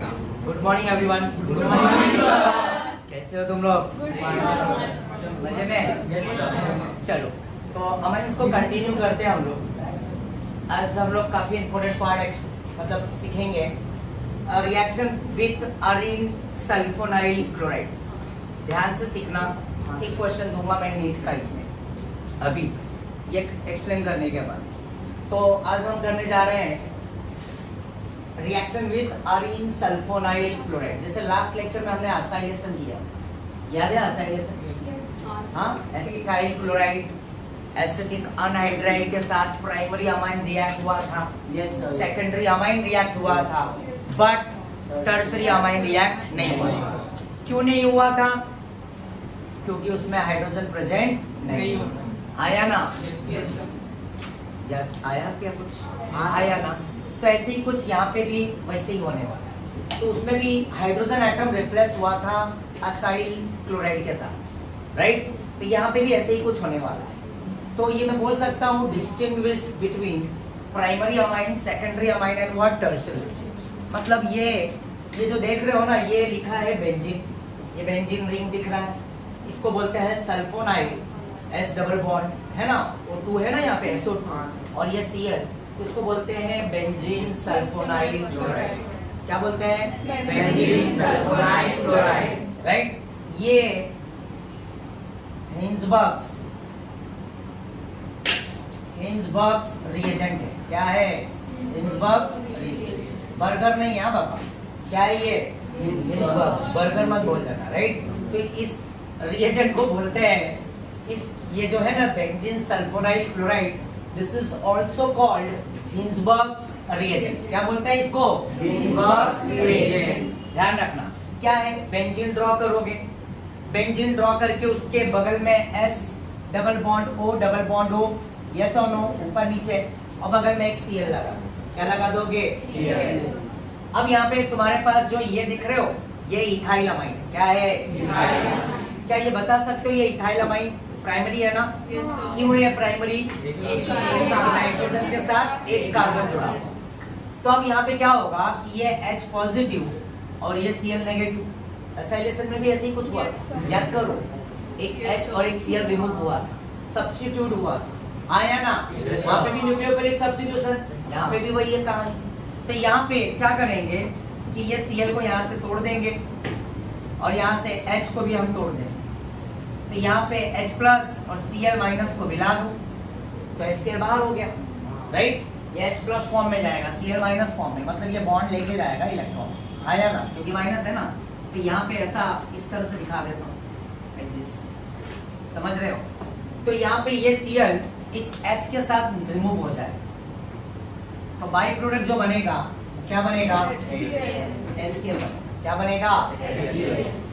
Good morning everyone good morning कैसे हो तुम लोग? मज़े में? चलो तो हम इसको कंटिन्यू करते हैं हम लोग। आज हम लोग काफ़ी इंपॉर्टेंट पार्ट मतलब सीखेंगे। Reaction with arene sulphonyl chloride ध्यान से सीखना। एक क्वेश्चन दूँगा मैं नीट का इसमें। अभी ये एक्सप्लेन करने के बाद। तो आज हम करने जा रहे हैं reaction with arene sulphonyl chloride जैसे लास्ट लेक्चर में हमने आसाइलेशन किया। याद है आसाइलेशन हाँ? एसिटाइल क्लोराइड एसिटिक अनहाइड्राइड के साथ प्राइमरी अमाइन रिएक्ट हुआ था। Yes, sir. Secondary amine react हुआ था। बट टर्सरी अमाइन रिएक्ट नहीं हुआ था। क्यों नहीं हुआ था? क्योंकि उसमें हाइड्रोजन प्रेजेंट नहीं था। आया ना? या आया क्या कुछ? आया ना? तो ऐसे ही कुछ यहाँ पे भी वैसे ही होने वाला है। तो उसमें भी हाइड्रोजन एटम रिप्लेस हुआ था असाइल क्लोराइड के साथ राइट तो यहाँ पे भी ऐसे ही कुछ होने वाला है। तो ये मैं बोल सकता हूँ distinguish between primary amine secondary amine and what tertiary मतलब ये ये जो देख रहे हो ना ये लिखा है बेंजीन ये बेंजीन रिंग दिख रहा है। इसको बोलते हैं सल्फोनाइल एस डबल बॉन्ड है ना? वो टू है ना यहाँ पे? एसओ और ये सी एल इसको बोलते हैं? Benzene sulphonyl chloride. क्या बोलते हैं? Benzene sulfonyl chloride. राइट ये हिंसबर्ग्स हिंसबर्ग्स रिएजेंट है। क्या है? हिंसबर्ग्स बर्गर नहीं है बाबा क्या है ये? हिंसबर्ग्स बर्गर मत बोल देना राइट तो इस रिएजेंट को बोलते हैं। इस ये जो है ना benzene sulphonyl chloride this is also called Hinsberg's reagent क्या बोलते हैं इसको? हिंसबर्ग्स रिएजेंट ध्यान रखना। क्या है? बेंजीन ड्रॉ करोगे। बेंजीन ड्रॉ करके उसके बगल में S double bond O double bond O yes और नो ऊपर नीचे। और बगल में एक सीएल लगा क्या लगा दोगे? अब यहाँ पे तुम्हारे पास जो ये दिख रहे हो ये इथाइल अमाइन क्या है? क्या ये बता सकते हो ये इथाइल अमाइन प्राइमरी है ना? क्यों है प्राइमरी नाइट्रोजन के साथ एक कार्बन जुड़ा तो अब यहाँ पे क्या होगा कि ये H पॉजिटिव और ये Cl नेगेटिव एसाइलेशन में भी ऐसे ही कुछ हुआ याद करो एक H और एक Cl रिमूव हुआ था। सब्स्टिट्यूट हुआ था। आया ना? वहाँ पे भी न्यूक्लियोफिलिक सब्स्टिट्यूशन यहाँ पे भी वही है कहानी। तो यहाँ पे क्या करेंगे कि ये Cl को यहाँ से तोड़ देंगे और यहाँ से H को भी हम तोड़ देंगे। तो यहाँ पे H प्लस और Cl माइनस को मिला दो। तो HCl बाहर हो गया। राइट ये H प्लस फॉर्म में जाएगा Cl माइनस फॉर्म में। मतलब ये बॉन्ड लेके जाएगा इलेक्ट्रॉन आया ना? क्योंकि माइनस है ना? तो यहाँ पे ऐसा इस तरह से दिखा देता हूँ। दिस समझ रहे हो? तो यहाँ पे ये Cl इस H के साथ रिमूव हो जाए। तो बाई प्रोडक्ट जो बनेगा क्या बनेगा? HCl बनेगा। क्या बनेगा?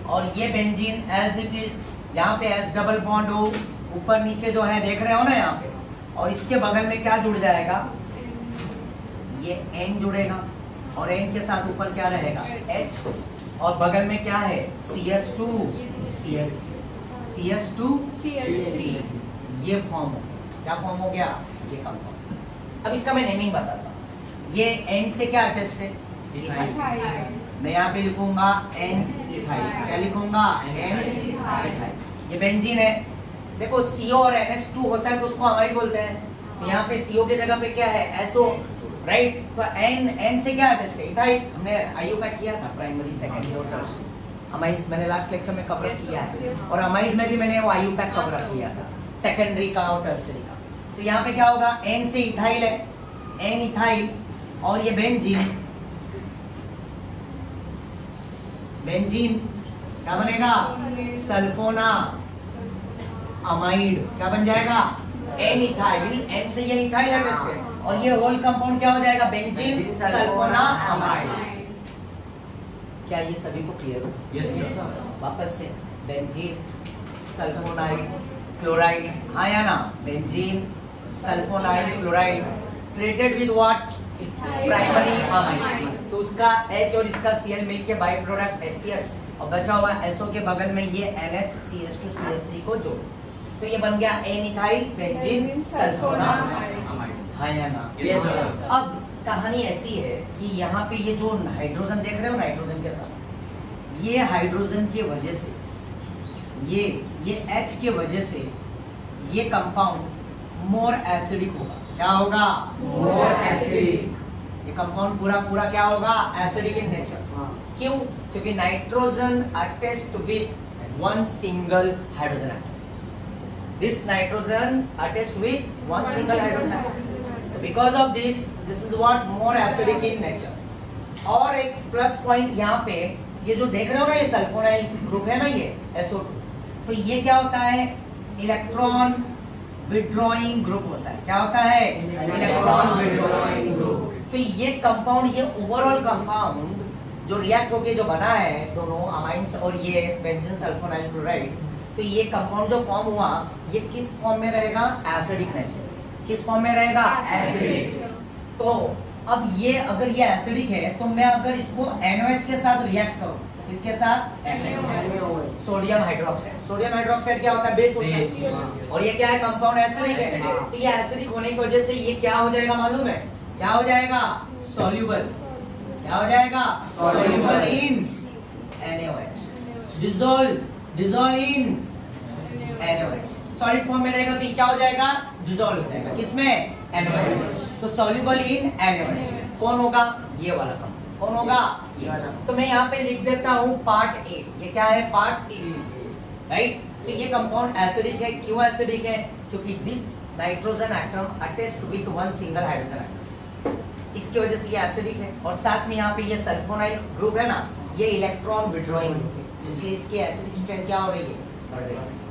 और ये बेंजीन एज इट इज़ यहाँ पे एस डबल बॉन्ड हो ऊपर नीचे जो है देख रहे हो ना यहाँ पे? और इसके बगल में क्या जुड़ जाएगा? ये एन जुड़ेगा और एन के साथ ऊपर क्या रहेगा? H और बगल में क्या है? CS2 CS CS2 CS ये फॉर्म हो गया। क्या फॉर्म हो गया? ये कंपाउंड अब इसका मैं नेमिंग बताता हूँ। ये एन से क्या अटैच्ड है? मैं यहाँ पे लिखूँगा एन इथाइल क्या लिखूँगा? एन इथाइल ये बेंजीन है। देखो CO और NH2 होता है तो उसको अमाइड बोलते हैं। तो यहाँ पे CO की जगह पे क्या है? SO राइट तो N N से क्या अटैच है इथाइल हमने आईयू पैक किया था प्राइमरी सेकेंडरी और टर्सरी अमाइड मैंने लास्ट लेक्चर में कवर किया है। और अमाइड में भी मैंने वो आईयू पैक कवर किया था। सेकेंडरी का और टर्सरी का। तो यहाँ पे क्या होगा? N से इथाइल है। N इथाइल और ये बेंजीन बेंजीन क्या बनेगा? सल्फोना अमाइड क्या बन जाएगा? एन इथाइल एन से ये इथाइल अटैच है। और ये होल कंपाउंड क्या हो जाएगा? बेंजीन सल्फोना अमाइड क्या ये सभी को क्लियर हो? यस वापस से बेंजीन सल्फोनाइड क्लोराइड हाँ या ना? Benzene sulphonide chloride treated with what primary amide तो उसका H और इसका Cl मिलके बाई प्रोडक्ट HCl और बचा हुआ SO के बगल में ये NH CH2 CH3 को जोड़। तो ये बन गया एन इथाइल बेंजीन सल्फोना हाँ या ना Yes, sir. अब कहानी ऐसी है कि यहाँ पे ये जो हाइड्रोजन देख रहे हो नाइट्रोजन के साथ ये हाइड्रोजन की वजह से ये ये H के वजह से ये कंपाउंड मोर एसिडिक होगा। क्या होगा? मोर एसिडिक ये कंपाउंड पूरा पूरा क्या होगा? एसिडिक इन नेचर क्यों? क्योंकि nitrogen attached with one single hydrogen atom this nitrogen attached with one single hydrogen atom because of this this is what more acidic in nature और एक plus point यहाँ पे ये जो देख रहे हो ना ये सल्फोनाइल ग्रुप है ना ये SO2 तो ये क्या होता है? इलेक्ट्रॉन विड्रॉइंग ग्रुप होता है। क्या होता है? इलेक्ट्रॉन विड्रॉइंग ग्रुप तो ये कंपाउंड ये ओवरऑल कंपाउंड जो रिएक्ट होके जो बना है दोनों अमाइंस और ये बेंजीन सल्फोनाइल क्लोराइड तो ये कंपाउंड जो फॉर्म हुआ ये किस फॉर्म में रहेगा? एसिडिक नेचर किस फॉर्म में रहेगा? एसिडिक तो अब ये अगर ये एसिडिक है तो मैं अगर इसको NaOH के साथ रिएक्ट करूँ इसके साथ? सोडियम हाइड्रोक्साइड सोडियम हाइड्रोक्साइड क्या होता है? बेस होता है. और ये क्या है? कंपाउंड एसिडिक है. तो ये एसिडिक होने की वजह से ये क्या हो जाएगा मालूम है? क्या हो जाएगा? सॉल्यूबल क्या हो जाएगा? Soluble in NaOH dissolve dissolve in NaOH solid form में रहेगा तो क्या हो जाएगा? डिसॉल्व हो जाएगा। किसमें? NaOH तो सॉल्यूबल इन NaOH कौन होगा? ये वाला कंपाउंड कौन होगा? ये वाला तो मैं यहाँ पे लिख देता हूँ पार्ट ए ये क्या है? पार्ट ए राइट तो ये कंपाउंड एसिडिक है। क्यों एसिडिक है? क्योंकि this nitrogen atom attached with one single hydrogen atom इसकी वजह से ये एसिडिक है। और साथ में यहाँ पे ये सल्फोनाइल ग्रुप है ना ये इलेक्ट्रॉन विड्रॉइंग ग्रुप है। इसलिए इसकी एसिडिक स्ट्रेंथ क्या हो रही है? बढ़ रही है।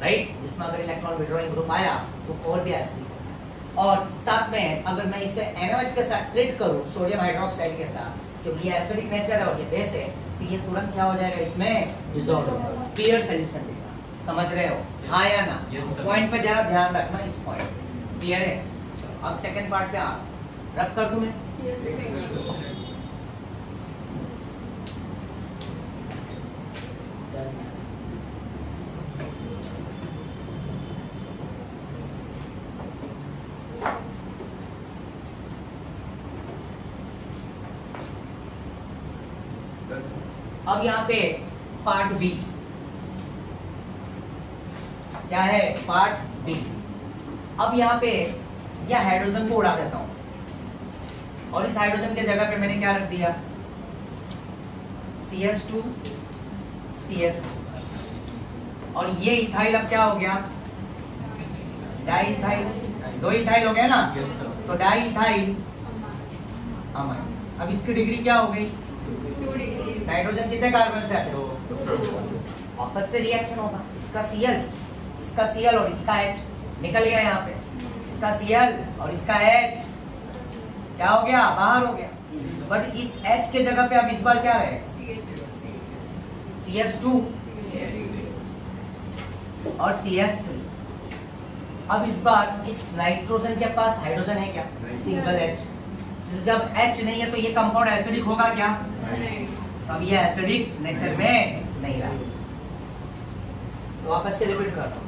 राइट जिसमें अगर इलेक्ट्रॉन विड्रॉइंग ग्रुप आया तो और भी एसिडिक होता है। और साथ में अगर मैं इसे NaOH के साथ ट्रीट करूँ सोडियम हाइड्रोक्साइड के साथ क्योंकि ये एसिडिक नेचर है और ये बेस है तो ये तुरंत क्या हो जाएगा इसमें? डिजोल्व हो जाएगा। क्लियर सोल्यूशन देगा। समझ रहे हो? हाँ या ना? पॉइंट पे जरा ध्यान रखना इस पॉइंट क्लियर है? चलो अब सेकंड पार्ट पे आ। रब कर दूँ मैं? अब यहाँ पे पार्ट बी क्या है? पार्ट बी अब यहाँ पे यह हाइड्रोजन को उड़ा देता हूँ। और इस हाइड्रोजन के जगह पे मैंने क्या रख दिया? C S two C S और ये इथाइल अब क्या हो गया? डाई इथाइल दो इथाइल हो गया ना? तो डाई इथाइल अब इसकी डिग्री क्या हो गई? नाइट्रोजन कितने कार्बन से अटैच आपस से रिएक्शन होगा। इसका Cl इसका Cl और इसका H निकल गया यहाँ पे। इसका Cl और इसका H क्या हो गया? बाहर हो गया। बट इस H के जगह पे अब इस बार क्या रहे? CH2 और CH3 अब इस बार इस नाइट्रोजन के पास हाइड्रोजन है क्या? सिंगल H जब H नहीं है तो ये कंपाउंड एसिडिक होगा क्या? अब ये एसिडिक नेचर में नहीं रहा। तो वापस से रिपीट कर रहा हूँ।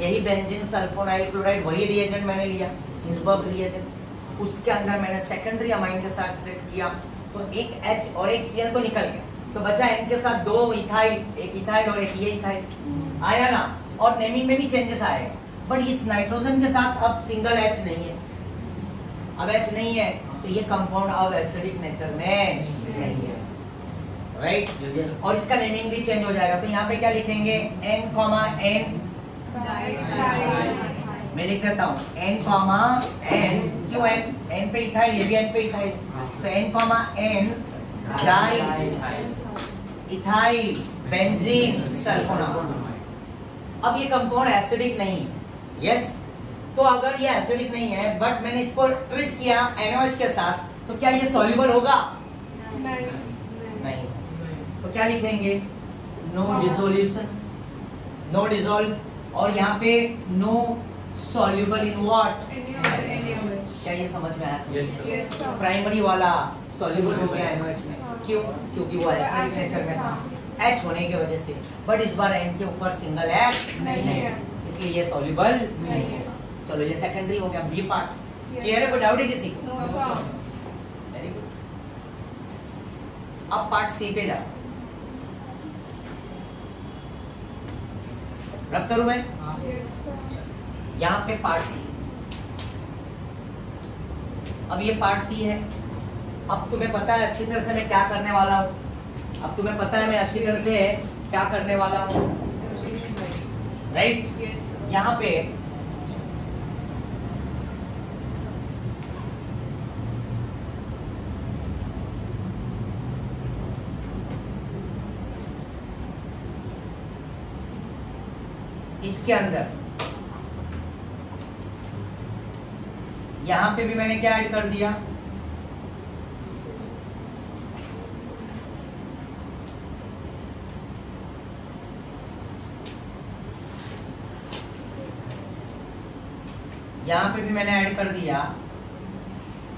यही बेंजीन सल्फोनाइल क्लोराइड वही रिएजेंट मैंने लिया हिंसबर्ग रिएजेंट उसके अंदर मैंने सेकेंडरी अमाइन के साथ ट्रीट किया। तो एक H और एक Cl तो निकल गया। तो बचा इनके साथ दो इथाइल एक इथाइल और एक ये इथाइल आया ना? और नेमिंग में भी चेंजेस आए। बट इस नाइट्रोजन के साथ अब सिंगल H नहीं है। अब एच नहीं है। तो ये कंपाउंड अब एसिडिक नेचर में नहीं है। Right right? और इसका नेमिंग भी चेंज हो जाएगा। तो यहाँ पे क्या लिखेंगे? एन कॉमा एन मैं लिख देता हूँ। एन कॉमा एन क्यों एन एन पे इथाइल ये भी एन पे इथाइल तो N comma N di ethyl benzene sulphonal अब ये कंपाउंड एसिडिक नहीं यस तो अगर ये एसिडिक नहीं है बट मैंने इसको ट्रीट किया NaOH के साथ तो क्या ये सॉल्युबल होगा? नहीं। नहीं तो क्या लिखेंगे? नो डिसोल्यूशन नो डिसॉल्व और यहाँ पे नो सॉल्युबल इन व्हाट क्या ये समझ में आया? Yes, प्राइमरी वाला सॉल्युबल हो गया NaOH में। क्यों? क्योंकि वो एसिडिक नेचर में था। H होने की वजह से। बट इस बार एन के ऊपर सिंगल एच नहीं है। इसलिए ये सॉल्युबल नहीं है। चलो ये सेकेंडरी हो गया बी पार्ट क्लियर है? कोई डाउट है किसी को? अब पार्ट सी पे जा रब करूँ मैं? यहाँ पे पार्ट सी अब ये पार्ट सी है. अब तुम्हें पता है अच्छी तरह से मैं क्या करने वाला हूँ. अब तुम्हें पता है मैं अच्छी तरह से क्या करने वाला हूँ. राइट यहाँ पे इसके अंदर। यहाँ पे भी मैंने क्या ऐड कर दिया? यहाँ पे भी मैंने ऐड कर दिया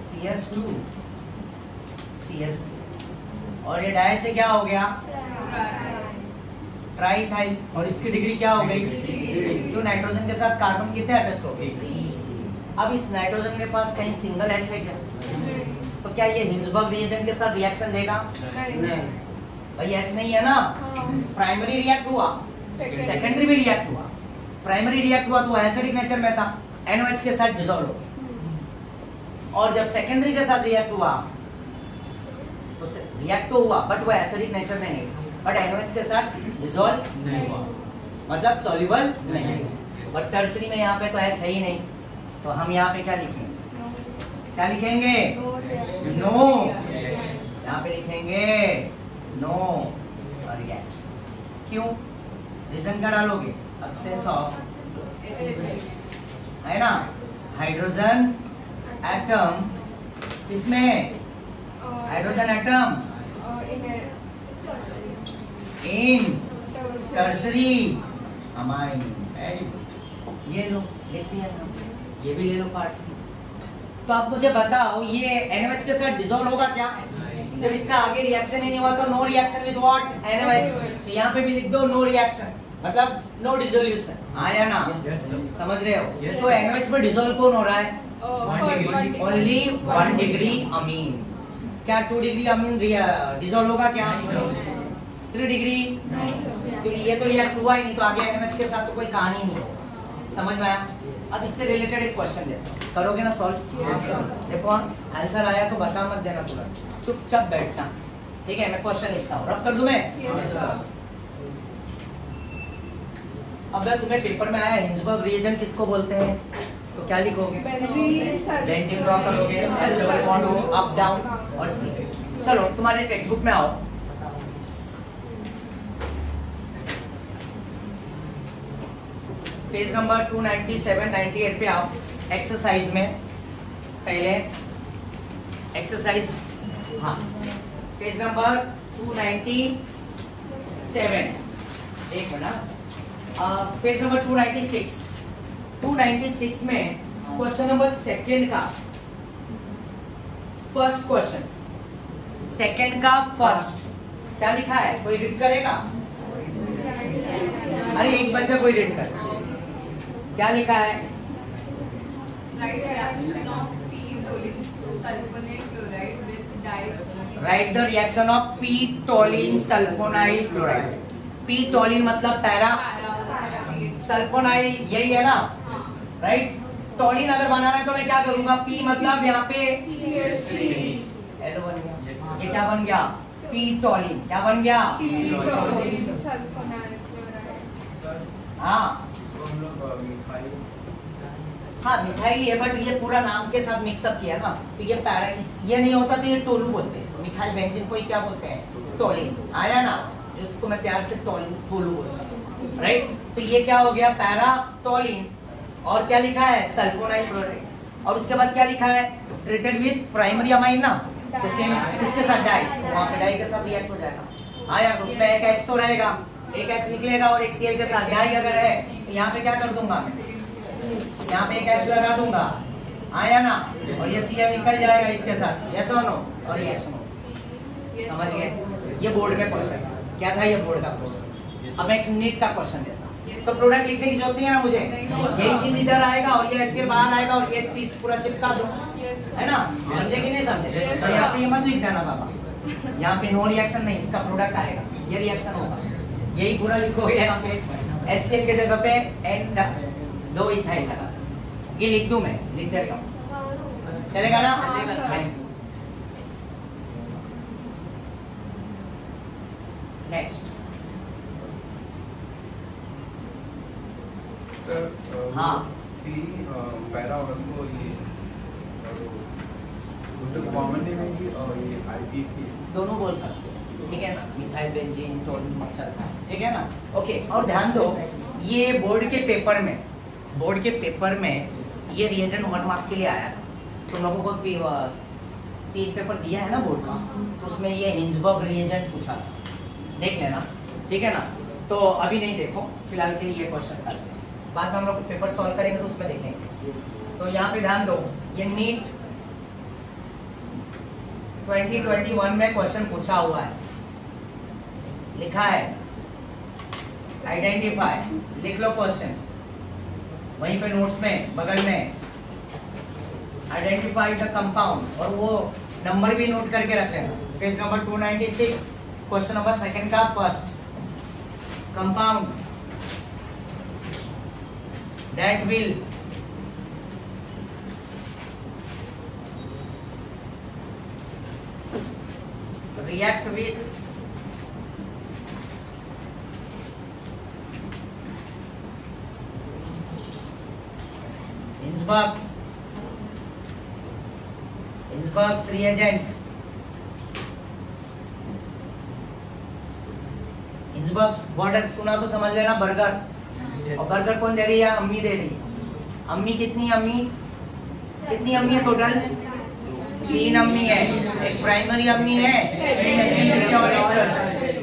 C S two C S और ये डाय से क्या हो गया? ट्राई थाई और इसकी डिग्री क्या हो गई? तो नाइट्रोजन के साथ कार्बन कितने अटैच हो गए? अब इस नाइट्रोजन के पास कहीं सिंगल एच है क्या? तो क्या ये हिंसबर्ग रिएजन के साथ रिएक्शन देगा? भाई एच नहीं है ना? प्राइमरी रिएक्ट हुआ. सेकेंडरी भी रिएक्ट हुआ. प्राइमरी रिएक्ट हुआ तो एसिडिक नेचर में था. NOH के साथ डिसॉल्व हो और जब सेकेंडरी के साथ रिएक्ट हुआ तो रिएक्ट तो हुआ बट वो एसिडिक नेचर में नहीं. था बट NOH के साथ डिसॉल्व नहीं हुआ। मतलब सॉल्युबल नहीं बट टर्सरी में यहाँ पे तो H है ही नहीं। तो हम यहाँ पे क्या लिखेंगे? क्या लिखेंगे? नो यहाँ पे लिखेंगे नो रिएक्शन क्यों? रीजन क्या डालोगे? Absence ऑफ़ है ना? हाइड्रोजन एटम इसमें hydrogen atom in tertiary amine ये लो लेते हैं हम ये भी ले लो पार्ट सी तो आप मुझे बताओ ये NaOH के साथ डिसॉल्व होगा क्या? जब इसका आगे रिएक्शन ही नहीं हुआ तो no reaction with what NaOH तो यहाँ पे भी लिख दो नो रिएक्शन मतलब नो? डिसोल्यूशन आया ना समझ रहे हो? तो NaOH में डिसॉल्व कौन हो रहा है? ओनली वन डिग्री अमीन क्या टू डिग्री अमीन डिसॉल्व होगा क्या? थ्री डिग्री क्योंकि ये तो रिएक्ट हुआ ही नहीं तो आगे NaOH के साथ तो कोई कहानी नहीं हो। समझ में आया? अब इससे रिलेटेड एक क्वेश्चन देता हूँ। करोगे ना सॉल्व देखो आंसर आया तो बता मत देना तुरंत। चुपचाप बैठना। ठीक है मैं क्वेश्चन लिखता हूँ। रब कर दूँ मैं? अगर तुम्हें पेपर में आया हिंसबर्ग रिएजन किसको बोलते हैं? तो क्या लिखोगे? बेंजीन ड्रॉ करोगे हो अप डाउन और सी चलो तुम्हारे टेक्स्ट बुक में आओ। पेज नंबर 297 98 पे आओ एक्सरसाइज में। पहले एक्सरसाइज हाँ। पेज नंबर 297 एक मिनट पेज नंबर 296 296 में क्वेश्चन नंबर सेकंड का फ़र्स्ट क्वेश्चन सेकंड का फ़र्स्ट क्या लिखा है? कोई रीड करेगा? अरे, एक बच्चा कोई रीड कर क्या लिखा है? Right reaction of P toluene sulfonate chloride with di right the reaction of P toluene sulfonyl chloride P toluene मतलब पैरा। सल्फोनाइल यही है ना? राइट टोलिन अगर बनाना है तो मैं क्या करूँगा? पी मतलब यहाँ पे L बन गया। ये क्या बन गया? पी टोलिन क्या बन गया? हाँ। हाँ मिठाई है बट ये पूरा नाम के साथ मिक्सअप किया ना तो ये पैरा ये नहीं होता तो ये टोलू बोलते हैं इसको। मिठाई व्यंजन को ही क्या बोलते हैं? टोलिन आया ना, जिसको मैं प्यार से टोलिन टोलू बोलता हूँ राइट तो ये क्या हो गया? पैरा टोलिन और क्या लिखा है? सल्फोनाइल क्लोराइड और उसके बाद क्या लिखा है? ट्रीटेड विद प्राइमरी अमाइन ना तो सेम किसके साथ डाई वहाँ पे डाई के साथ रिएक्ट हो जाएगा। हाँ यार, उसमें एक एच तो रहेगा, एक एच निकलेगा और एक सी के साथ डाई अगर है तो यहाँ पे क्या कर दूँगा? यहाँ पे एक एच लगा दूँगा। आया ना? और ये सी निकल जाएगा इसके साथ। यस और नो और ये एच नो समझ गए? ये बोर्ड में क्वेश्चन क्या था ये बोर्ड का क्वेश्चन अब मैं नीट का क्वेश्चन देता तो प्रोडक्ट लिखने की ज़रूरत नहीं है ना मुझे? यही चीज़ इधर आएगा और ये ऐसे बाहर आएगा और ये चीज़ पूरा चिपका दो। है ना? समझे कि नहीं समझे? तो यहाँ पे ये मत लिख देना बाबा। यहाँ पे नो रिएक्शन नहीं, इसका प्रोडक्ट आएगा। ये रिएक्शन होगा। यही पूरा लिखोगे यहाँ पे। HCl के जगह पे एन दो इथाइल लगा ये लिख दूँ मैं? लिख देता हूँ चलेगा ना? नेक्स्ट सर हाँ। पी अ, पैरा वन को ये उसे कॉमनली में कि अ, ये आईपीसी दोनों बोल सकते हो। ठीक है ना? मिथाइल बेंजीन टोलिन चलता है ठीक है ना? ओके और ध्यान दो ये बोर्ड के पेपर में बोर्ड के पेपर में ये रिएजन वन मार्क के लिए आया था। तुम लोगों को तीन पेपर दिया है ना बोर्ड का तो उसमें ये हिंसबर्ग रिएजेंट पूछा था। देख लेना, ठीक है ना? तो अभी नहीं देखो, फ़िलहाल के लिए ये क्वेश्चन करते हैं। बाद में हम लोग पेपर सॉल्व करेंगे तो उसमें देखेंगे। तो यहाँ पे ध्यान दो, ये नीट 2021 में क्वेश्चन पूछा हुआ है। लिखा है आइडेंटिफाई लिख लो क्वेश्चन वहीं पे नोट्स में, बगल में आइडेंटिफाई द कंपाउंड और वो नंबर भी नोट करके रख लेना। Page number 296 question number second का first compound that will react with Innsbruck's Innsbruck's reagent Innsbruck's word सुना तो समझ लेना बर्गर और बर्गर कौन दे रही है? अम्मी दे रही है। अम्मी कितनी अम्मी? कितनी अम्मी है टोटल तीन अम्मी है। एक प्राइमरी अम्मी है सेकेंडरी और एक tertiary।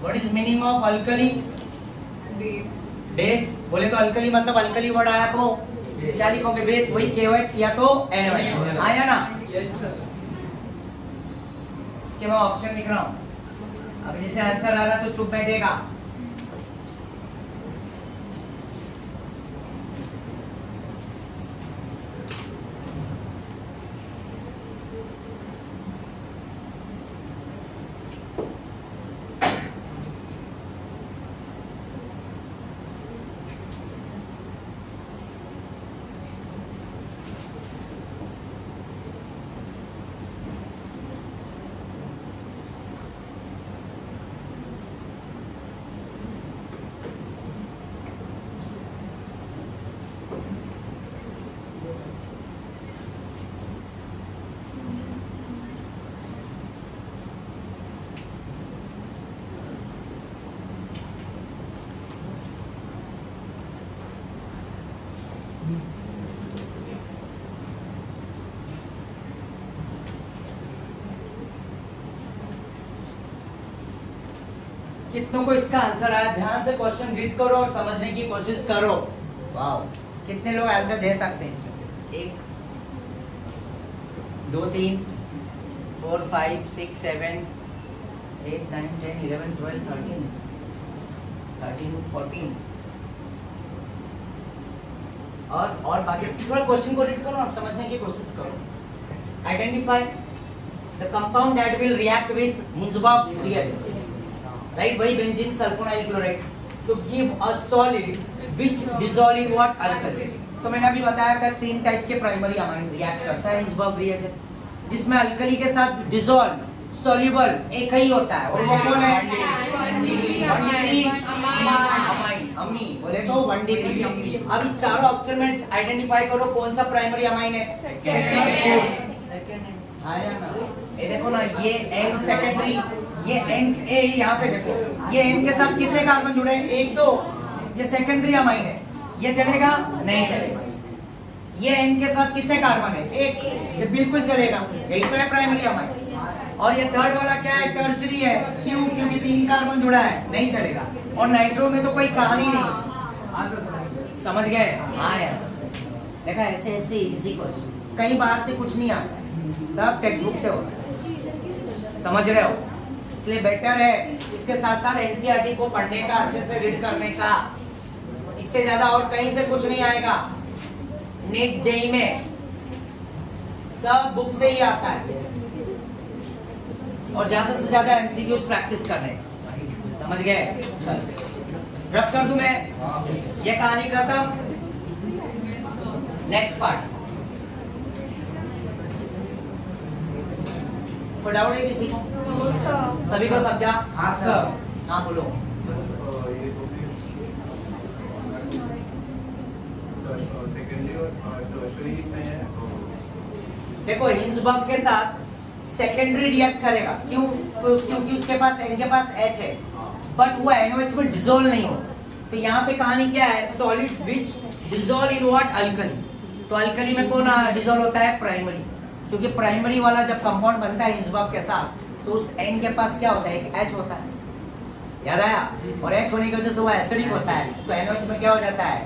What is meaning of alkali base बोले तो अल्कली मतलब अल्कली वर्ड आया तो क्या लिखोगे? बेस वही KOH या तो NOH आया ना? इसके बाद ऑप्शन लिख रहा हूँ। अब जैसे आंसर आ रहा तो चुप बैठेगा। कितनों को इसका आंसर आया। ध्यान से क्वेश्चन रीड करो और समझने की कोशिश करो। वाओ कितने लोग आंसर दे सकते हैं इसमें से? एक, दो, तीन four five six seven eight nine ten eleven twelve thirteen thirteen fourteen और और बाकी थोड़ा क्वेश्चन को रीड करो और समझने की कोशिश करो। Identify the compound that will react with Hinsberg's reaction right? वही benzene sulphonyl chloride to give a solid which dissolve in what? Alkali. तो मैंने अभी बताया था तीन टाइप के प्राइमरी अमाइन रिएक्ट करता है हिंसबर्ग रिएजेंट जिसमें अल्कली के साथ डिसॉल्व सॉल्युबल एक ही होता है। और वो कौन है? वन डिग्री अमाइन अमी बोले तो वन डिग्री अभी चारों ऑप्शन में आइडेंटिफाई करो कौन सा प्राइमरी अमाइन है। सेकंड है। हाँ। या ना? ये देखो ना ये एन सेकेंडरी ये एन ए यहाँ पे देखो। ये एन के साथ कितने कार्बन जुड़े हैं? एक, दो। ये सेकेंडरी अमाइन है। ये चलेगा? नहीं चलेगा। ये एन के साथ कितने कार्बन है? एक। ये बिल्कुल चलेगा। यही तो है प्राइमरी अमाइन और ये थर्ड वाला क्या है? टर्सरी है। क्यों क्योंकि तीन कार्बन जुड़ा है। नहीं चलेगा। और नाइट्रो में तो कोई कहानी नहीं समझ गए? हाँ देखा, ऐसे ऐसे इजी क्वेश्चन कई बार से कुछ नहीं आता सब टेक्स्ट बुक से होता है। समझ रहे हो? इसलिए बेटर है इसके साथ साथ एनसीईआरटी को पढ़ने का, अच्छे से रीड करने का। इससे ज़्यादा और कहीं से कुछ नहीं आएगा। नीट जेई में। सब बुक से ही आता है। और ज़्यादा से ज़्यादा एमसीक्यूज प्रैक्टिस करने समझ गए? रब कर दूँ मैं? ये कहानी खत्म। नेक्स्ट पार्ट कोई डाउट है किसी? को सभी को समझा हाँ, सर। हाँ बोलो। देखो हिंसबर्ग के साथ सेकेंडरी रिएक्ट करेगा। क्यों? क्योंकि उसके पास एन के पास एच है। बट वो एनओएच में डिसोल्व नहीं हो। तो यहाँ पे कहानी क्या है? Solid which dissolve in what alkali तो अल्कली में कौन डिसोल्व होता है? प्राइमरी क्योंकि प्राइमरी वाला जब कंपाउंड बनता है हिंसबर्ग के साथ तो उस एन के पास क्या होता है? एक एच होता है। याद आया? और एच होने की वजह से वो एसिडिक होता है। तो एनओएच में क्या हो जाता है?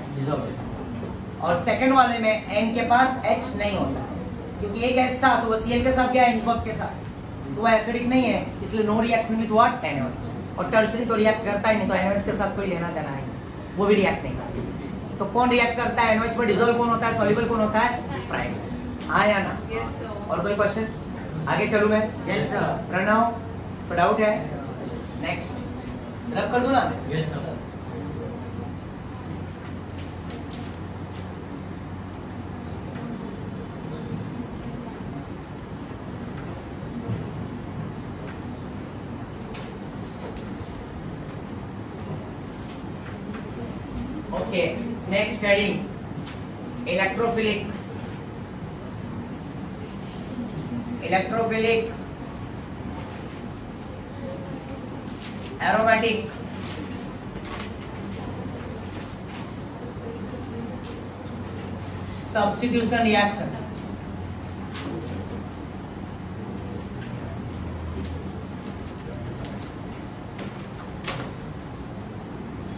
और सेकंड वाले में एन के पास एच नहीं होता है। क्योंकि एक एच था तो वो सीएल के साथ गया हिंसबर्ग के साथ। तो वो एसिडिक नहीं है, इसलिए no reaction with what NOH और टर्सरी तो रिएक्ट करता ही नहीं तो एनओएच के साथ कोई लेना देना है वो भी रिएक्ट नहीं करता। तो कौन रिएक्ट करता है? एनओएच में डिसॉल्व कौन होता है? सॉल्युबल कौन होता है? प्राइम हाँ या ना? Yes. और कोई क्वेश्चन आगे चलूँ मैं? यस सर प्रणव तो डाउट है। नेक्स्ट रब कर दूँ ना? Yes sir okay next heading electrophilic electrophilic aromatic substitution reaction.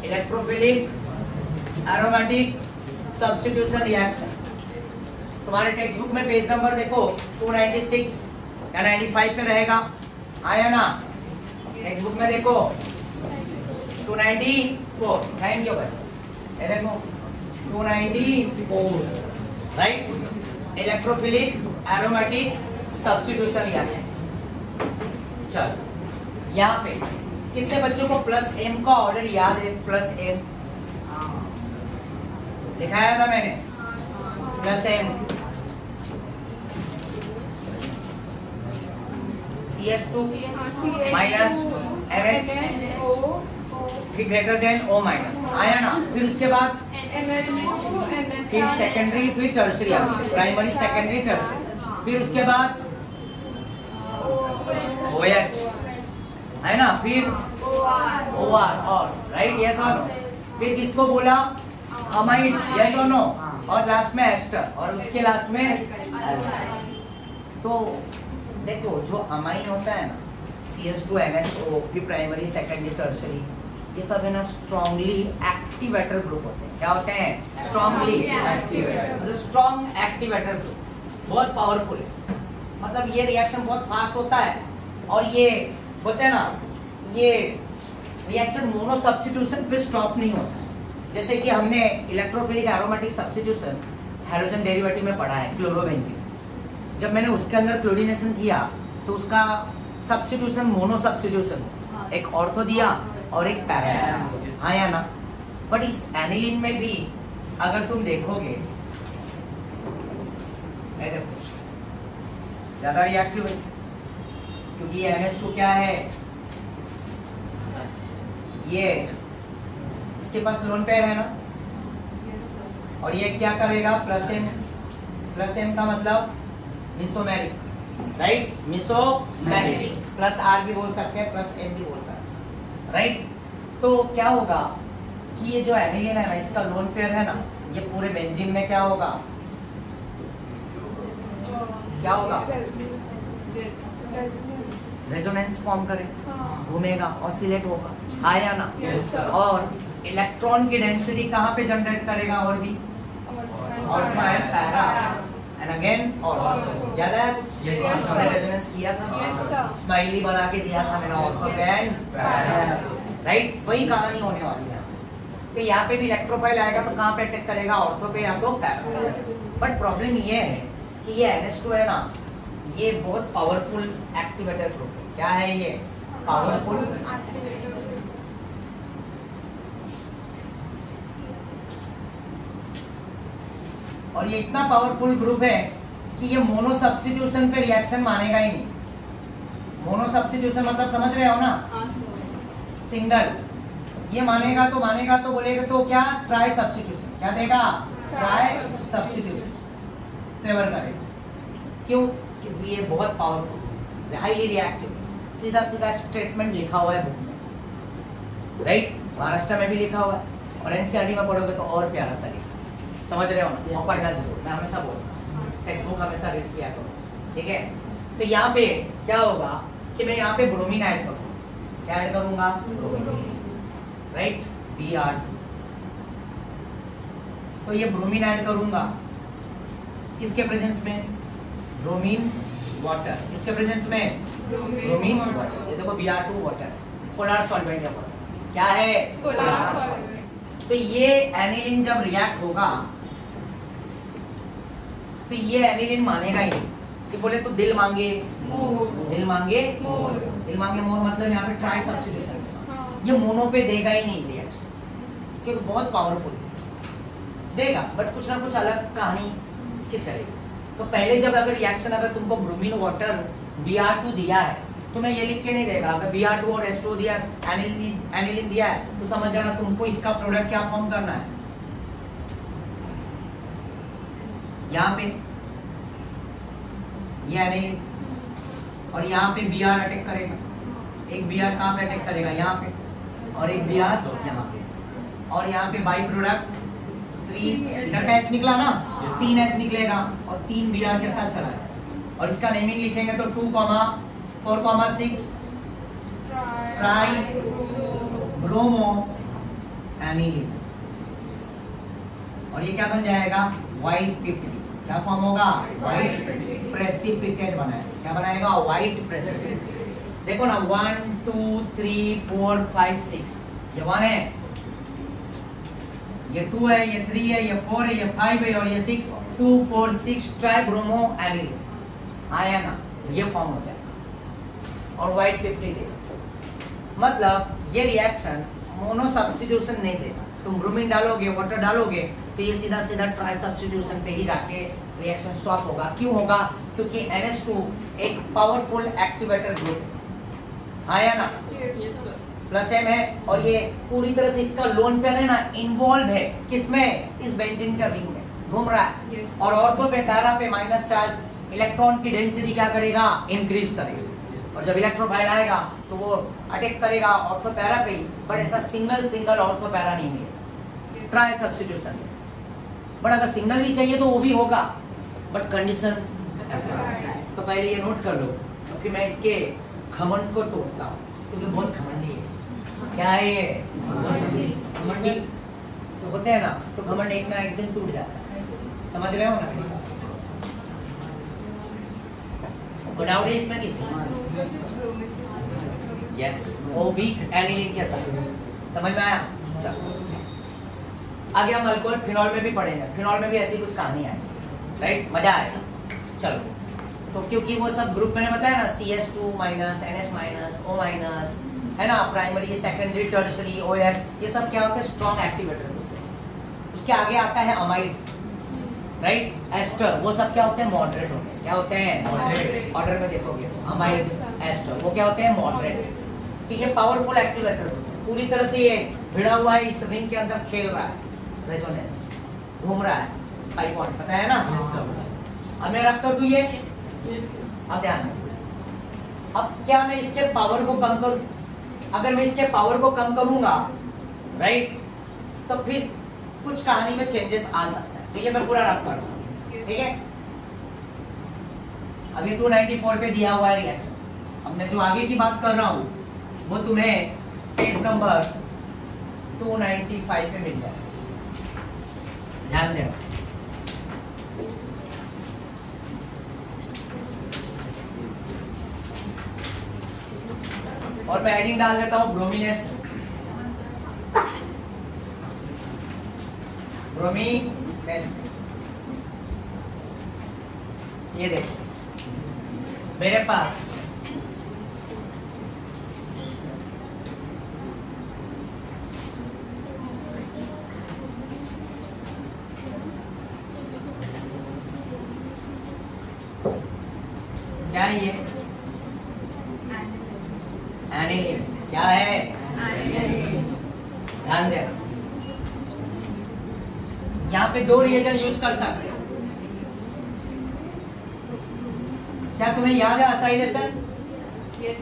Electrophilic aromatic substitution reaction तुम्हारे टेक्स्ट बुक में पेज नंबर देखो 296 या 95 पे रहेगा। आया ना? टेक्स्ट बुक में देखो। 294 थैंक यू भाई। देखो। 294 right electrophilic aromatic substitution reaction चलो। यहाँ पे कितने बच्चों को प्लस एम का ऑर्डर याद है? प्लस एम दिखाया था मैंने। Plus M C S two minus M H फिर ग्रेटर देन ओ माइनस आया ना? फिर उसके बाद? फिर सेकेंडरी फिर टर्सरी प्राइमरी सेकेंडरी टर्सरी फिर उसके बाद? ओ एच है ना? फिर? ओ आर और राइट यस और नो फिर किसको बोला? अमाइड. यस और नो और लास्ट में एस्टर. और उसके लास्ट में? तो देखो जो अमाइन होता है ना C S two N H O फिर प्राइमरी सेकेंडरी टर्सरी ये सब है ना स्ट्रॉन्गली एक्टिवेटर ग्रुप होते हैं। क्या होते हैं? स्ट्रॉन्गली एक्टिवेटर मतलब स्ट्रॉन्ग एक्टिवेटर ग्रुप बहुत पावरफुल है। मतलब ये रिएक्शन बहुत फास्ट होता है। और ये बोलते हैं ना ये रिएक्शन मोनो सब्स्टिट्यूशन पे स्टॉप नहीं होता जैसे कि हमने electrophilic aromatic substitution hydrogen derivative में पढ़ा है क्लोरोबेंजीन जब मैंने उसके अंदर क्लोरीनेशन किया तो उसका सब्स्टिट्यूशन मोनो सब्सिट्यूशन एक ऑर्थो दिया और एक पैरा हाँ या ना? बट इस एनिलिन में भी अगर तुम देखोगे देखो ज़्यादा रिएक्टिव है क्योंकि ये NH2 क्या है? ये इसके पास लोन पेयर है ना? और ये क्या करेगा? प्लस एम प्लस एम का मतलब mesomeric right mesomeric plus R भी बोल सकते हैं प्लस एम भी बोल सकते हैं राइट तो क्या होगा कि ये जो एनिलिन है ना इसका लोन पेयर है ना ये पूरे बेंजीन में क्या होगा? क्या होगा? रेजोनेंस फॉर्म करे हाँ। घूमेगा ऑसिलेट होगा। हाँ या ना? Yes, और इलेक्ट्रॉन की डेंसिटी कहाँ पे जनरेट करेगा और भी? Alpha and para and again और Ortho. याद है कुछ. रेजोनेंस किया था. स्माइली बना के दिया था मैंने ऑल्फा एंड राइट वही कहानी होने वाली है। तो यहाँ पे भी इलेक्ट्रोफाइल आएगा तो कहाँ पे अटैक करेगा? ऑर्थो पे या तो बट प्रॉब्लम ये है कि ये NH2 है ना ये बहुत पावरफुल एक्टिवेटर ग्रुप है। क्या है ये? पावरफुल और ये इतना पावरफुल ग्रुप है कि ये मोनो सब्स्टिट्यूशन पे रिएक्शन मानेगा ही नहीं। मोनो सब्स्टिट्यूशन मतलब समझ रहे हो ना? हाँ, सिंगल ये मानेगा तो मानेगा तो बोलेगा तो क्या? ट्राई सब्स्टिट्यूशन क्या देगा? ट्राई सब्स्टिट्यूशन फेवर करेगा क्यों? क्योंकि ये बहुत पावरफुल हाईली रिएक्टिव सीधा सीधा स्टेटमेंट लिखा हुआ है बुक में। राइट महाराष्ट्र में भी लिखा हुआ है। और एनसीआरटी में पढ़ोगे तो और प्यारा सा लिखा। समझ रहे हो ना? Yes, पढ़ना ज़रूर। मैं हमेशा बोलता हूँ। टेक्स्ट बुक हमेशा रीड किया करो ठीक है? तो यहाँ पे क्या होगा कि मैं यहाँ पे ब्रोमीन ऐड करूँगा क्या ऐड करूँगा? राइट बी आर तो ये ब्रोमीन ऐड करूँगा। किसके प्रेजेंस में? ब्रोमीन वाटर किसके प्रेजेंस में? ब्रोमीन वाटर ये देखो B R two water polar solvent है क्या है? Polar solvent. तो ये एनिलिन जब रिएक्ट होगा तो ये एनिलिन मानेगा ही। कि बोले तो दिल मांगे। दिल मांगे? दिल मांगे मोर मतलब यहाँ पे ट्राई सब्स्टिट्यूशन हाँ. ये मोनो पे देगा ही नहीं रिएक्शन क्योंकि बहुत पावरफुल देगा बट कुछ ना कुछ अलग कहानी इसकी चलेगी। तो पहले जब अगर रिएक्शन अगर तुमको ब्रोमीन वाटर बी दिया है तो मैं ये लिख के नहीं देगा। अगर बी आर टू और एस टू दिया एनिलिन दिया है तो समझ जाना तुमको इसका प्रोडक्ट क्या फॉर्म करना है। यहाँ पे ये एनिलिन और यहाँ पे बी आर अटैक करेगा। एक बी आर कहाँ पे अटैक करेगा? यहाँ पे और एक बी आर यहाँ पे। और यहाँ पे बाई प्रोडक्ट थ्री एच निकला ना? तीन एच निकलेगा और तीन बी आर के साथ चला और इसका नेमिंग लिखेंगे तो two comma four comma six Try. Bromo aniline और ये क्या बन जाएगा? व्हाइट पिप्टी क्या फॉर्म होगा? व्हाइट प्रेसिपिटेट बनाएगा क्या बनाएगा? व्हाइट प्रेसिपिटेट देखो ना one two three four five six ये वन है। ये टू है, ये थ्री है, ये फोर है, ये फाइव है और ये six two four six tri bromo aniline आया ना? ये फॉर्म हो जाएगा। और व्हाइट पिपली देगा मतलब ये रिएक्शन मोनो सब्स्टिट्यूशन नहीं देगा। तुम ब्रोमीन डालोगे वाटर डालोगे तो ये सीधा सीधा ट्राई सब्स्टिट्यूशन पे ही जाके रिएक्शन स्टॉप होगा। क्यों होगा? क्योंकि NH2 एक पावरफुल एक्टिवेटर ग्रुप है हाँ या ना? प्लस एम है और ये पूरी तरह से इसका लोन पेयर है ना इन्वॉल्व है किसमें इस बेंजीन का रिंग में। घूम रहा है। Yes. और ऑर्थो पे पैरा पे माइनस चार्ज इलेक्ट्रॉन की डेंसिटी क्या करेगा? इंक्रीज करेगा। और जब इलेक्ट्रोफाइल आएगा तो वो अटैक करेगा ऑर्थो पैरा पे ही। बट ऐसा सिंगल सिंगल ऑर्थो पैरा नहीं मिलेगा। ट्राई सब्स्टिट्यूशन बट अगर सिंगल भी चाहिए तो वो भी होगा। बट कंडीशन तो पहले ये नोट कर लो। क्योंकि मैं इसके घमंड को तोड़ता हूँ। क्योंकि बहुत घमंडी है। क्या है ये? घमंडी। तो होते हैं ना तो घमंड एक ना एक दिन टूट जाता है। समझ रहे हो ना मेरी बात? कोई डाउट है इसमें किसी यस के साथ। समझ में आया? चलो। आगे हम अल्कोहल फिनॉल में भी पढ़ेंगे। फिनॉल में भी ऐसी कुछ कहानी राइट मज़ा चलो। तो क्योंकि वो सब ग्रुप मैंने बताया ना C S two minus N H minus O minus है ना? Primary secondary tertiary O H ये सब क्या होता है? स्ट्रॉन्ग एक्टिवेटर उसके आगे आता है अमाइड राइट एस्टर वो सब क्या होते हैं? मॉडरेट होते हैं। क्या होते हैं? ऑर्डर में देखोगे अमाइड एस्टर वो क्या होते हैं? मॉडरेट तो ये पावरफुल एक्टिवेटर होते हैं। पूरी तरह से ये भिड़ा हुआ है इस रिंग के अंदर खेल रहा है। रेजोनेंस घूम रहा है। बॉन्ड पता है ना? अब मैं रख कर दूँ ये? अब ध्यान अब क्या मैं इसके पावर को कम करूँ? अगर मैं इसके पावर को कम करूँगा राइट तो फिर कुछ कहानी में चेंजेस आ सकता है। तो ये मैं पूरा रख कर ठीक है? ये 294 पे दिया हुआ है रिएक्शन अब मैं जो आगे की बात कर रहा हूँ, वो तुम्हें पेज नंबर 295 पे मिल जाएगा। ध्यान देना। और मैं हेडिंग डाल देता हूँ ब्रोमिनेसेंस ब्रोमिनेसेंस ये देखो। मेरे पास क्या है ये एनिलिन क्या है ध्यान देना यहाँ पे दो रिएजन यूज़ कर सकते हो क्या तुम्हें याद है असाइलेशन Yes,